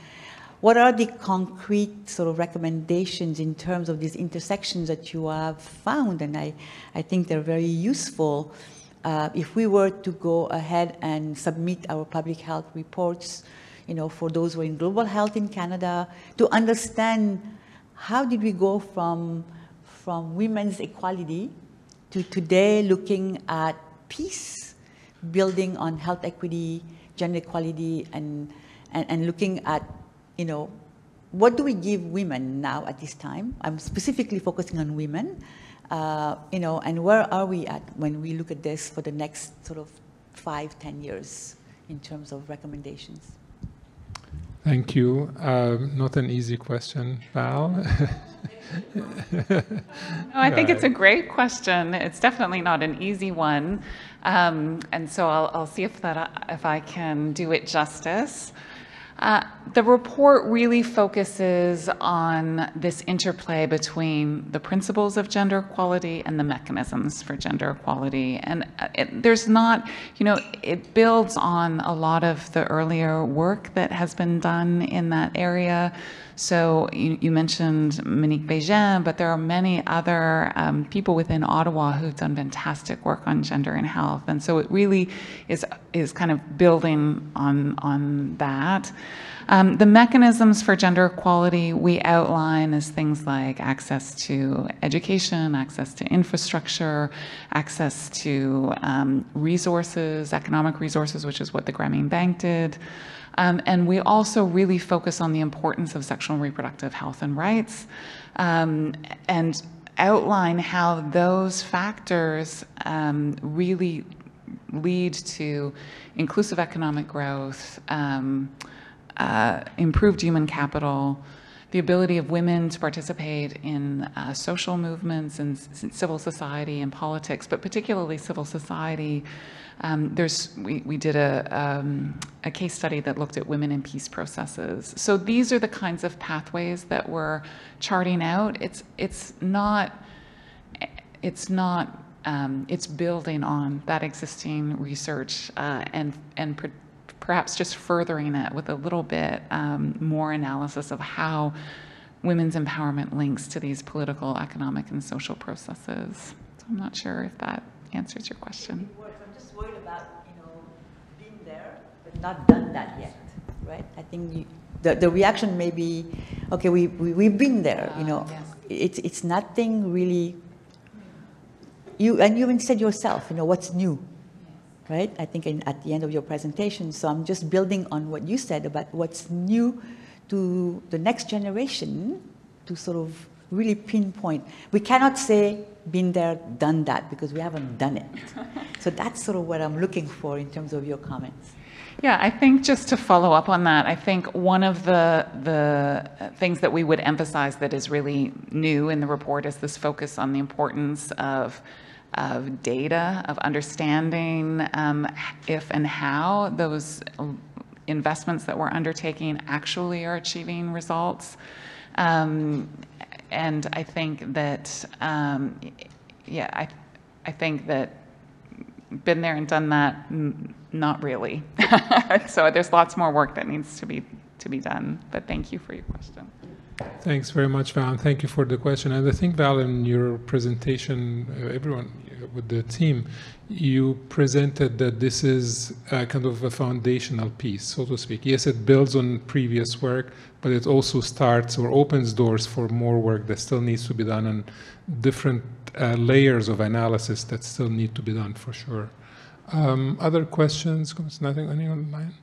What are the concrete sort of recommendations in terms of these intersections that you have found? And I, I think they're very useful. Uh, if we were to go ahead and submit our public health reports, you know, for those who are in global health in Canada, to understand how did we go from, from women's equality to today looking at peace building on health equity, gender equality, and, and, and looking at, you know, what do we give women now at this time? I'm specifically focusing on women, uh, you know, and where are we at when we look at this for the next sort of five, ten years in terms of recommendations? Thank you. Uh, not an easy question, Val. no, I think it's a great question. It's definitely not an easy one. Um, and so I'll, I'll, see if that if I can do it justice. Uh, the report really focuses on this interplay between the principles of gender equality and the mechanisms for gender equality. And uh, it, there's not, you know, it builds on a lot of the earlier work that has been done in that area. So you, you mentioned Monique Bégin, but there are many other um, people within Ottawa who've done fantastic work on gender and health. And so it really is, is kind of building on, on that. Um, the mechanisms for gender equality we outline as things like access to education, access to infrastructure, access to um, resources, economic resources, which is what the Grameen Bank did. Um, and we also really focus on the importance of sexual and reproductive health and rights um, and outline how those factors um, really lead to inclusive economic growth, um, uh, improved human capital, the ability of women to participate in uh, social movements and civil society and politics, but particularly civil society. Um, there's, we, we did a, um, a case study that looked at women in peace processes. So these are the kinds of pathways that we're charting out. It's, it's not, it's not, um, it's building on that existing research uh, and, and perhaps just furthering it with a little bit um, more analysis of how women's empowerment links to these political, economic, and social processes. So I'm not sure if that answers your question. I'm just worried about, you know, being there, but not done that yet, right? I think you, the, the reaction may be, okay, we, we, we've been there, you know. Yes. It's, it's nothing really, you, and you even said yourself, you know, what's new? Right? I think in, at the end of your presentation. So I'm just building on what you said about what's new to the next generation to sort of really pinpoint. We cannot say, been there, done that, because we haven't done it. so that's sort of what I'm looking for in terms of your comments. Yeah, I think just to follow up on that, I think one of the the things that we would emphasize that is really new in the report is this focus on the importance of of data, of understanding um, if and how those investments that we're undertaking actually are achieving results. Um, and I think that, um, yeah, I, I think that been there and done that, not really. so there's lots more work that needs to be to be done. But thank you for your question. Thanks very much, Val, thank you for the question. And I think, Val, in your presentation, uh, everyone with the team, you presented that this is kind of a foundational piece, so to speak. Yes, it builds on previous work, but it also starts or opens doors for more work that still needs to be done and different uh, layers of analysis that still need to be done for sure. Um, other questions? Nothing? Anyone online?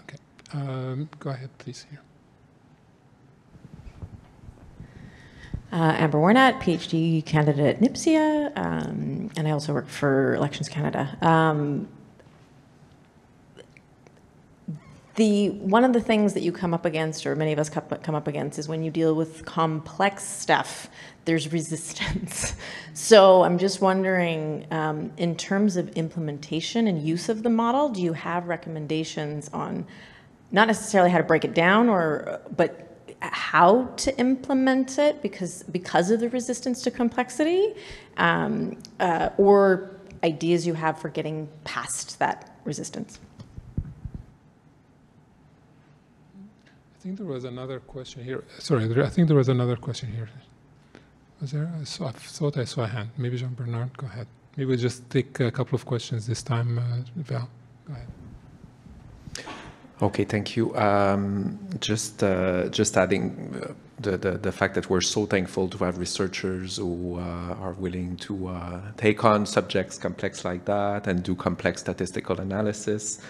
Okay. Um, go ahead, please. Here. Uh, Amber Warnett, PhD candidate at NPSIA, um, and I also work for Elections Canada. Um, the one of the things that you come up against, or many of us come up against, is when you deal with complex stuff. There's resistance. so I'm just wondering, um, in terms of implementation and use of the model, do you have recommendations on not necessarily how to break it down, or but how to implement it because because of the resistance to complexity, um, uh, or ideas you have for getting past that resistance. I think there was another question here. Sorry, I think there was another question here. Was there? I, saw, I thought I saw a hand. Maybe Jean Bernard, go ahead. Maybe we'll just take a couple of questions this time, uh, Val. Go ahead. Okay, thank you. Um, just uh, just adding uh, the, the, the fact that we're so thankful to have researchers who uh, are willing to uh, take on subjects complex like that and do complex statistical analysis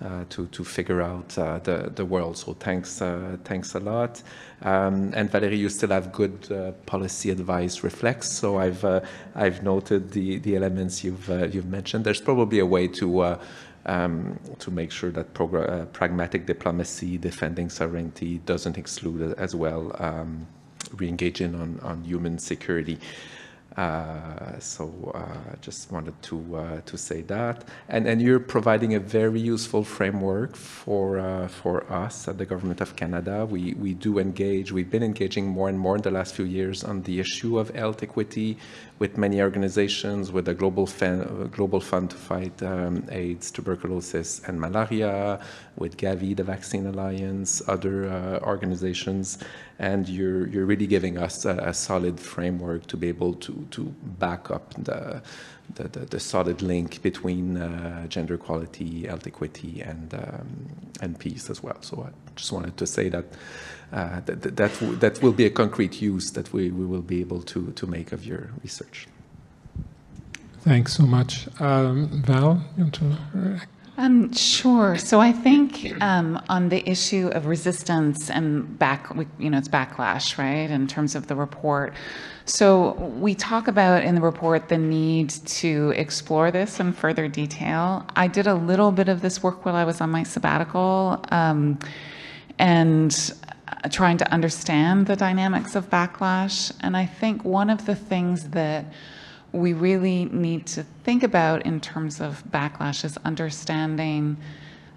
uh, to to figure out the the world. So thanks thanks a lot. Um, and Valerie, you still have good policy advice reflex. So I've I've noted the the elements you've you've mentioned. There's probably a way to um, to make sure that uh, pragmatic diplomacy, defending sovereignty, doesn't exclude as well um, re-engaging on, on human security. Uh, so uh, just wanted to uh, to say that, and and you're providing a very useful framework for uh, for us at the government of Canada. We we do engage. We've been engaging more and more in the last few years on the issue of health equity with many organizations, with the global fan, global fund to fight um, AIDS, tuberculosis, and malaria, with Gavi, the Vaccine Alliance, other uh, organizations, and you're you're really giving us a, a solid framework to be able to to back up the, the, the, the solid link between uh, gender equality, health equity, and, um, and peace as well. So I just wanted to say that uh, that, that, that will be a concrete use that we, we will be able to, to make of your research. Thanks so much. Um, Val, you want to um, sure. So I think um, on the issue of resistance and back, you know, it's backlash, right, in terms of the report. So we talk about in the report the need to explore this in further detail. I did a little bit of this work while I was on my sabbatical, um, and uh, trying to understand the dynamics of backlash. And I think one of the things that we really need to think about in terms of backlash is understanding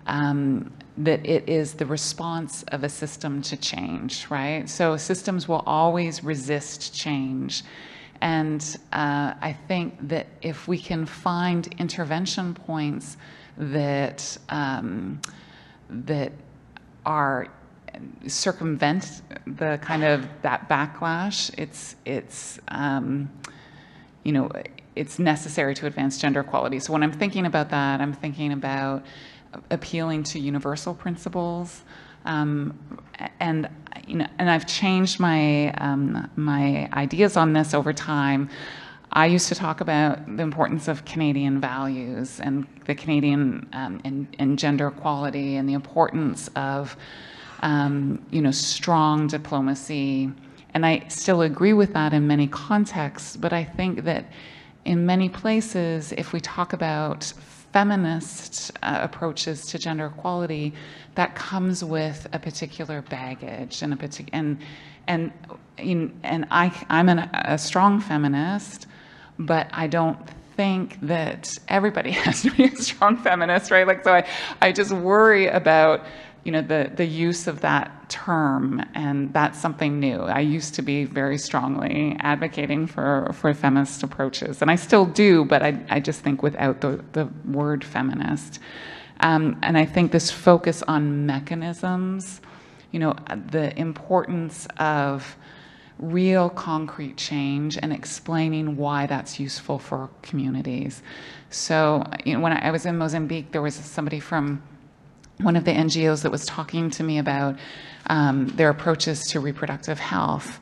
um, that it is the response of a system to change, right? So systems will always resist change. And uh, I think that if we can find intervention points that um, that are circumvent the kind of that backlash, it's it's um, you know, it's necessary to advance gender equality. So when I'm thinking about that, I'm thinking about appealing to universal principles. Um, and you know, and I've changed my um, my ideas on this over time. I used to talk about the importance of Canadian values and the Canadian um, and, and, gender equality and the importance of um, you know strong diplomacy and I still agree with that in many contexts, but I think that in many places, if we talk about feminist uh, approaches to gender equality, that comes with a particular baggage and a particular and and in, and I I'm an, a strong feminist, but I don't think that everybody has to be a strong feminist, right? Like so, I I just worry about you know, the, the use of that term, and that's something new. I used to be very strongly advocating for, for feminist approaches, and I still do, but I, I just think without the, the word feminist. Um, and I think this focus on mechanisms, you know, the importance of real concrete change and explaining why that's useful for communities. So, you know, when I was in Mozambique, there was somebody from one of the NGOs that was talking to me about um, their approaches to reproductive health.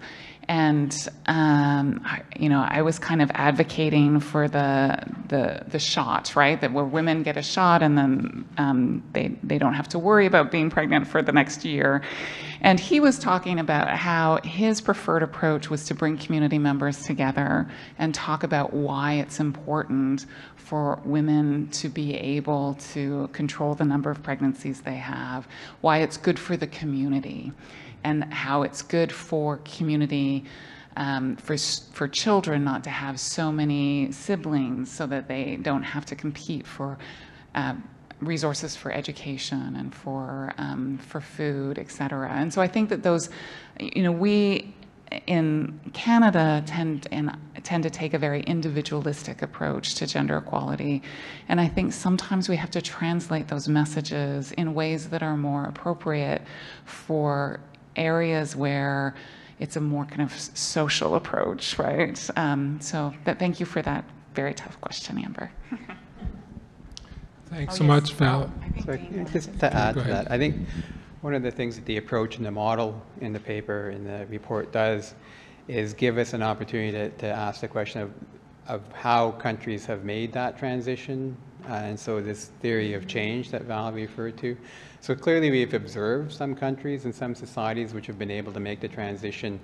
And um, I, you know, I was kind of advocating for the the the shot, right? That where women get a shot and then um, they they don't have to worry about being pregnant for the next year. And he was talking about how his preferred approach was to bring community members together and talk about why it's important for women to be able to control the number of pregnancies they have, why it's good for the community, and how it's good for community. Um, for for children not to have so many siblings, so that they don't have to compete for uh, resources for education and for um, for food, et cetera. And so I think that those, you know, we in Canada tend and tend to take a very individualistic approach to gender equality. And I think sometimes we have to translate those messages in ways that are more appropriate for areas where it's a more kind of social approach, right? Um, so but thank you for that very tough question, Amber. Thanks oh, so yes. much, Val. So just to add to that, I think one of the things that the approach and the model in the paper, in the report does, is give us an opportunity to, to ask the question of, of how countries have made that transition. Uh, and so this theory of change that Val referred to. So clearly we've observed some countries and some societies which have been able to make the transition.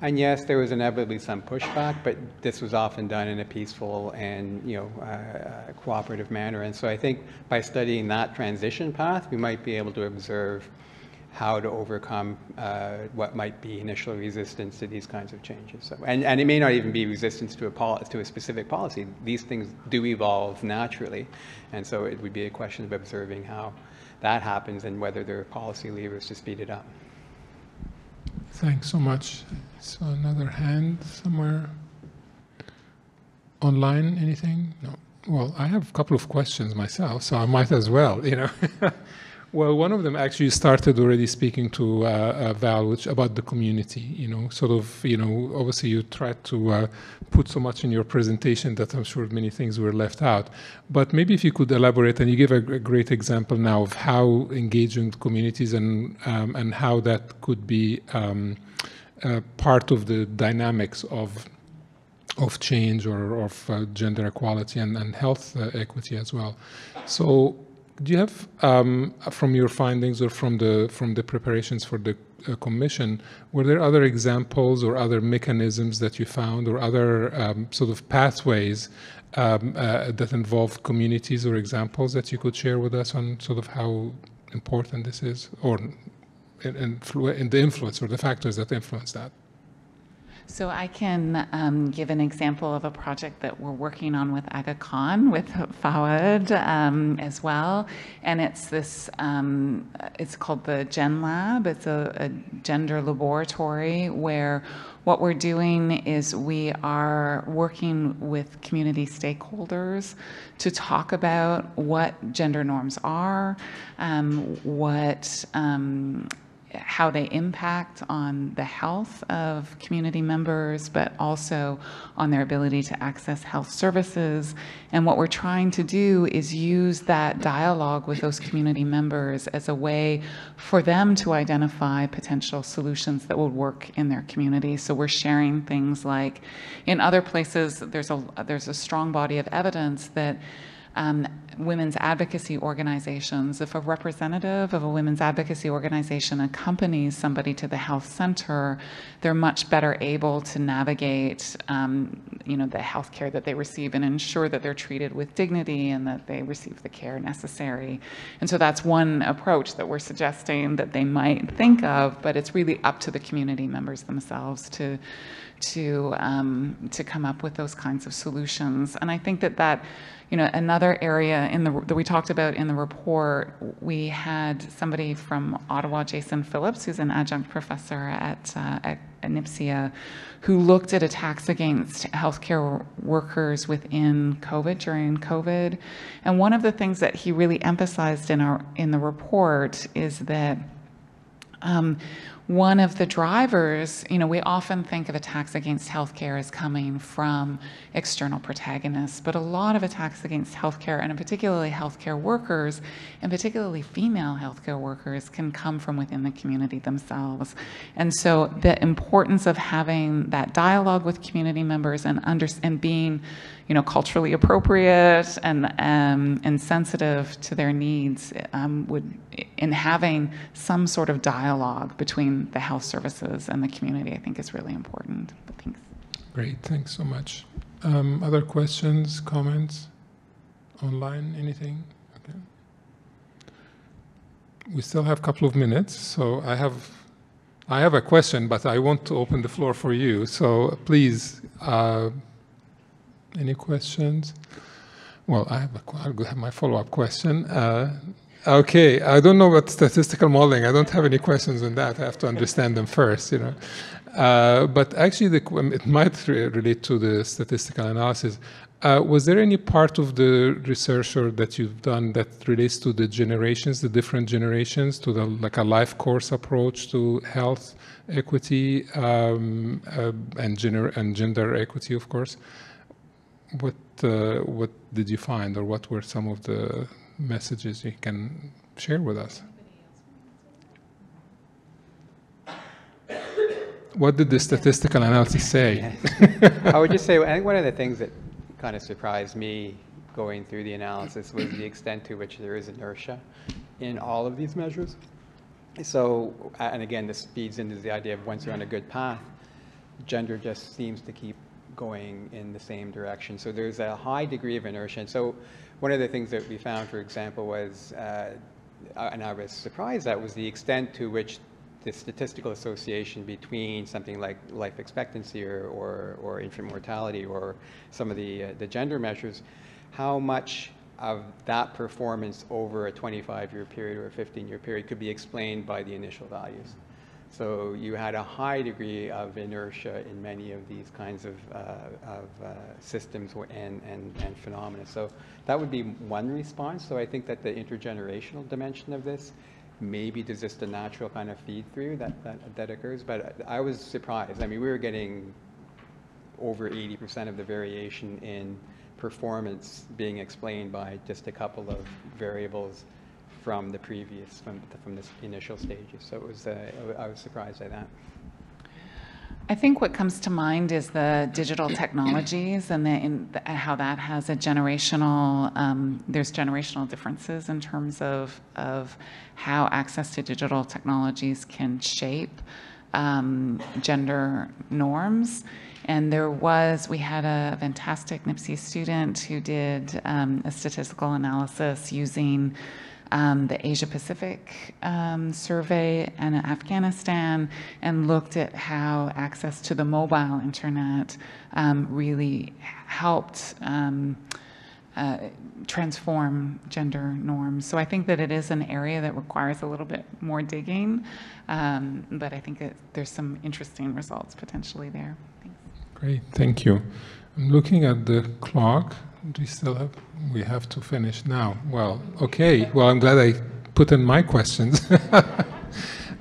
And yes, there was inevitably some pushback, but this was often done in a peaceful and you know uh, cooperative manner. And so I think by studying that transition path, we might be able to observe how to overcome uh, what might be initial resistance to these kinds of changes. So, and, and it may not even be resistance to a, to a specific policy. These things do evolve naturally. And so it would be a question of observing how that happens and whether there are policy levers to speed it up. Thanks so much. So another hand somewhere. Online, anything? No. Well, I have a couple of questions myself, so I might as well, you know. Well, one of them actually started already speaking to uh, uh, Val, which about the community. You know, sort of. You know, obviously you tried to uh, put so much in your presentation that I'm sure many things were left out. But maybe if you could elaborate, and you give a, a great example now of how engaging communities and um, and how that could be um, uh, part of the dynamics of of change or of uh, gender equality and, and health uh, equity as well. So do you have, um, from your findings or from the from the preparations for the uh, commission, were there other examples or other mechanisms that you found, or other um, sort of pathways um, uh, that involved communities or examples that you could share with us on sort of how important this is, or in, in the influence or the factors that influence that? So I can um, give an example of a project that we're working on with Aga Khan, with Fawad um, as well. And it's this, um, it's called the Gen Lab. It's a, a gender laboratory where what we're doing is we are working with community stakeholders to talk about what gender norms are, um, what um, how they impact on the health of community members, but also on their ability to access health services. And what we're trying to do is use that dialogue with those community members as a way for them to identify potential solutions that would work in their community. So we're sharing things like in other places, there's a, there's a strong body of evidence that um, women's advocacy organizations. If a representative of a women's advocacy organization accompanies somebody to the health center, they're much better able to navigate, um, you know, the health care that they receive and ensure that they're treated with dignity and that they receive the care necessary. And so that's one approach that we're suggesting that they might think of, but it's really up to the community members themselves to to um, to come up with those kinds of solutions. And I think that that you know, another area in the that we talked about in the report, we had somebody from Ottawa, Jason Phillips, who's an adjunct professor at, uh, at, NPSIA, who looked at attacks against healthcare workers within COVID during COVID. And one of the things that he really emphasized in our in the report is that um, one of the drivers, you know, we often think of attacks against healthcare as coming from external protagonists, but a lot of attacks against healthcare, and particularly healthcare workers, and particularly female healthcare workers, can come from within the community themselves. And so the importance of having that dialogue with community members and under, and being you know, culturally appropriate and um, and sensitive to their needs um, would in having some sort of dialogue between the health services and the community, I think is really important. But thanks. Great, thanks so much. Um, other questions, comments, online, anything? Okay. We still have a couple of minutes, so I have I have a question, but I want to open the floor for you. So please. Uh, any questions? Well, I have, a, I'll have my follow-up question. Uh, okay, I don't know about statistical modeling. I don't have any questions on that. I have to understand them first, you know. Uh, but actually, the, it might re relate to the statistical analysis. Uh, was there any part of the research or that you've done that relates to the generations, the different generations, to the like a life course approach to health equity um, uh, and, and gender equity, of course? What uh, what did you find, or what were some of the messages you can share with us? What did the statistical analysis say? I would just say, I think one of the things that kind of surprised me going through the analysis was the extent to which there is inertia in all of these measures. So, and again, this feeds into the idea of once you're on a good path, gender just seems to keep going in the same direction. So there's a high degree of inertia. And so one of the things that we found, for example, was uh, and I was surprised at was the extent to which the statistical association between something like life expectancy or, or, or infant mortality or some of the, uh, the gender measures, how much of that performance over a 25-year period or a 15-year period could be explained by the initial values. So you had a high degree of inertia in many of these kinds of, uh, of uh, systems and, and, and phenomena. So that would be one response. So I think that the intergenerational dimension of this, maybe there's just a natural kind of feed through that, that, that occurs. But I was surprised. I mean, we were getting over 80% of the variation in performance being explained by just a couple of variables from the previous, from, from the initial stages. So it was, uh, I was surprised by that. I think what comes to mind is the digital technologies and the, the, how that has a generational, um, there's generational differences in terms of, of how access to digital technologies can shape um, gender norms. And there was, we had a fantastic NPSIA student who did um, a statistical analysis using um, the Asia Pacific um, survey and Afghanistan and looked at how access to the mobile internet um, really helped um, uh, transform gender norms. So I think that it is an area that requires a little bit more digging, um, but I think it, there's some interesting results potentially there. Thanks. Great, thank you. I'm looking at the clock. We still have? We have to finish now. Well, okay. Well, I'm glad I put in my questions.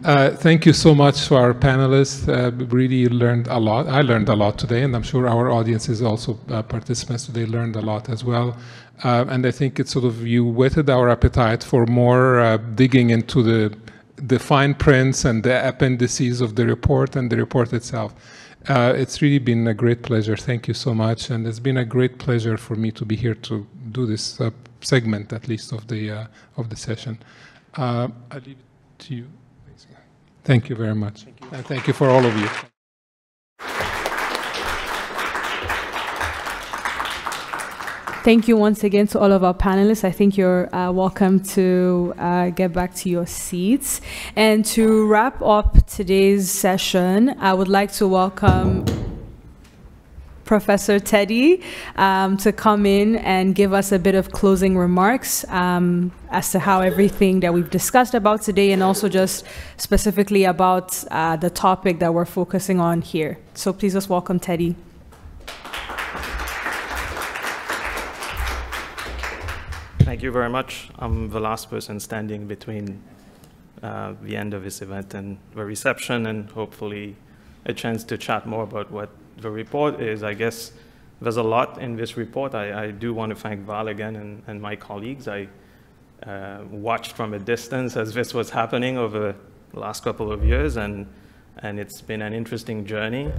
uh, thank you so much to our panelists. Uh, really learned a lot. I learned a lot today, and I'm sure our audiences also uh, participants today learned a lot as well. Uh, and I think it's sort of you whetted our appetite for more uh, digging into the the fine prints and the appendices of the report and the report itself. Uh, it's really been a great pleasure. Thank you so much, and it's been a great pleasure for me to be here to do this uh, segment, at least of the uh, of the session. Uh, I leave it to you. Thank you very much, thank you. and thank you for all of you. Thank you once again to all of our panelists. I think you're uh, welcome to uh, get back to your seats. And to wrap up today's session, I would like to welcome Professor Teddy um, to come in and give us a bit of closing remarks um, as to how everything that we've discussed about today and also just specifically about uh, the topic that we're focusing on here. So please just welcome Teddy. Thank you very much. I'm the last person standing between uh, the end of this event and the reception, and hopefully a chance to chat more about what the report is. I guess there's a lot in this report. I, I do want to thank Val again and, and my colleagues. I uh, watched from a distance as this was happening over the last couple of years, and, and it's been an interesting journey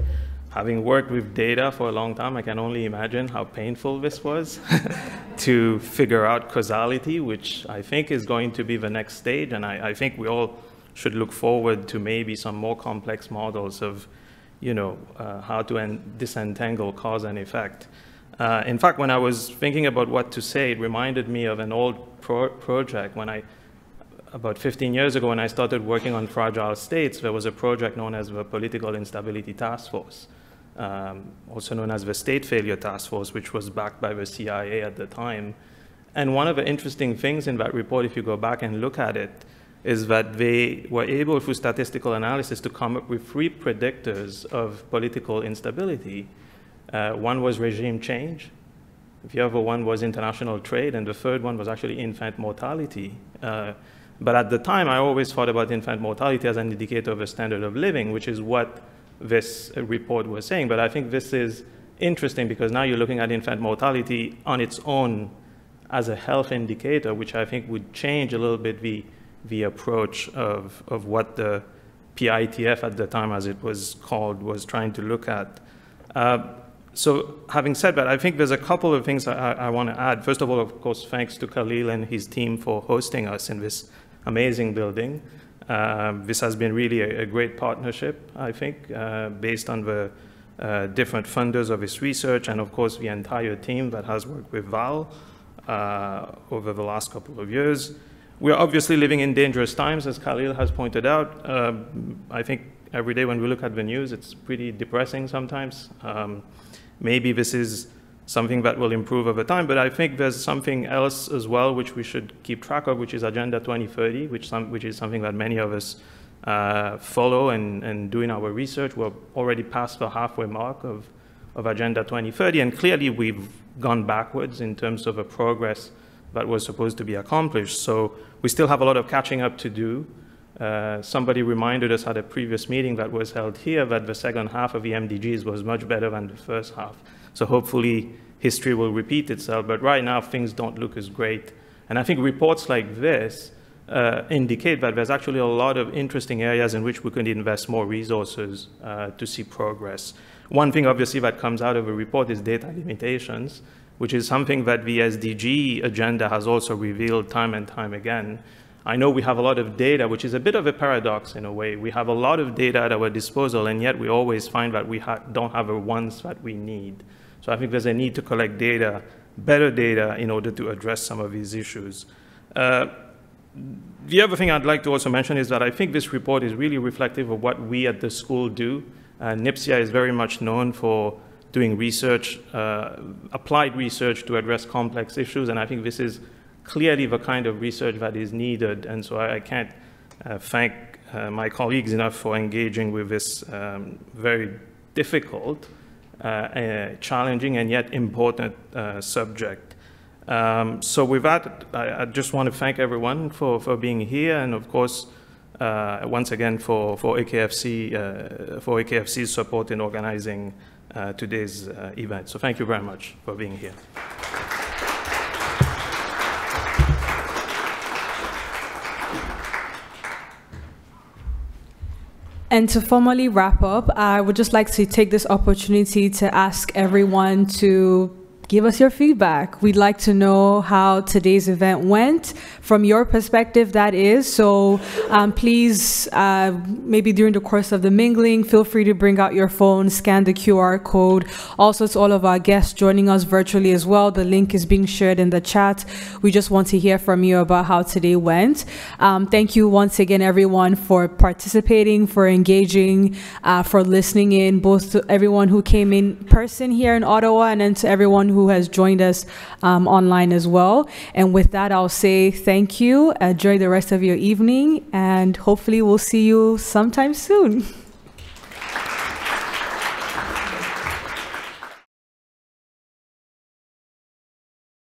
having worked with data for a long time, I can only imagine how painful this was to figure out causality, which I think is going to be the next stage. And I, I, think we all should look forward to maybe some more complex models of, you know, uh, how to disentangle cause and effect. Uh, in fact, when I was thinking about what to say, it reminded me of an old pro project when I about 15 years ago when I started working on fragile states, there was a project known as the Political Instability Task Force um, also known as the State Failure Task Force, which was backed by the CIA at the time. And one of the interesting things in that report, if you go back and look at it, is that they were able, through statistical analysis, to come up with three predictors of political instability. Uh, one was regime change, the other one was international trade, and the third one was actually infant mortality. Uh, but at the time, I always thought about infant mortality as an indicator of a standard of living, which is what this report was saying. But I think this is interesting because now you're looking at infant mortality on its own as a health indicator, which I think would change a little bit the, the approach of, of what the PITF at the time, as it was called, was trying to look at. Uh, so having said that, I think there's a couple of things I, I want to add. First of all, of course, thanks to Khalil and his team for hosting us in this amazing building. Um, this has been really a, a great partnership, I think, uh, based on the uh, different funders of this research and, of course, the entire team that has worked with Val uh, over the last couple of years. we are obviously living in dangerous times, as Khalil has pointed out. Um, I think every day when we look at the news, it's pretty depressing sometimes. Um, maybe this is something that will improve over time, but I think there's something else as well which we should keep track of, which is Agenda 2030, which, some, which is something that many of us uh, follow and, and doing our research. We're already past the halfway mark of, of Agenda 2030, and clearly we've gone backwards in terms of the progress that was supposed to be accomplished. So we still have a lot of catching up to do. Uh, somebody reminded us at a previous meeting that was held here that the second half of the MDGs was much better than the first half. So hopefully history will repeat itself, but right now things don't look as great. And I think reports like this uh, indicate that there's actually a lot of interesting areas in which we could invest more resources uh, to see progress. One thing obviously that comes out of a report is data limitations which is something that the SDG agenda has also revealed time and time again. I know we have a lot of data, which is a bit of a paradox in a way. We have a lot of data at our disposal, and yet we always find that we ha don't have the ones that we need. So I think there's a need to collect data, better data, in order to address some of these issues. Uh, the other thing I'd like to also mention is that I think this report is really reflective of what we at the school do. Uh, NPSIA is very much known for doing research, uh, applied research to address complex issues, and I think this is clearly the kind of research that is needed, and so I, I can't uh, thank uh, my colleagues enough for engaging with this um, very difficult, uh, uh, challenging, and yet important uh, subject. Um, so with that, I, I, just want to thank everyone for, for being here, and of course, once again for, for AKFC, for AKFC's support in organizing uh, today's uh, event. So thank you very much for being here. And to formally wrap up, I would just like to take this opportunity to ask everyone to give us your feedback. We'd like to know how today's event went from your perspective, that is. So um, please, uh, maybe during the course of the mingling, feel free to bring out your phone, scan the QR code. Also to all of our guests joining us virtually as well, the link is being shared in the chat. We just want to hear from you about how today went. Um, thank you once again, everyone, for participating, for engaging, uh, for listening in, both to everyone who came in person here in Ottawa and then to everyone who has joined us um, online as well. And with that, I'll say thank you. Enjoy the rest of your evening, and hopefully, we'll see you sometime soon.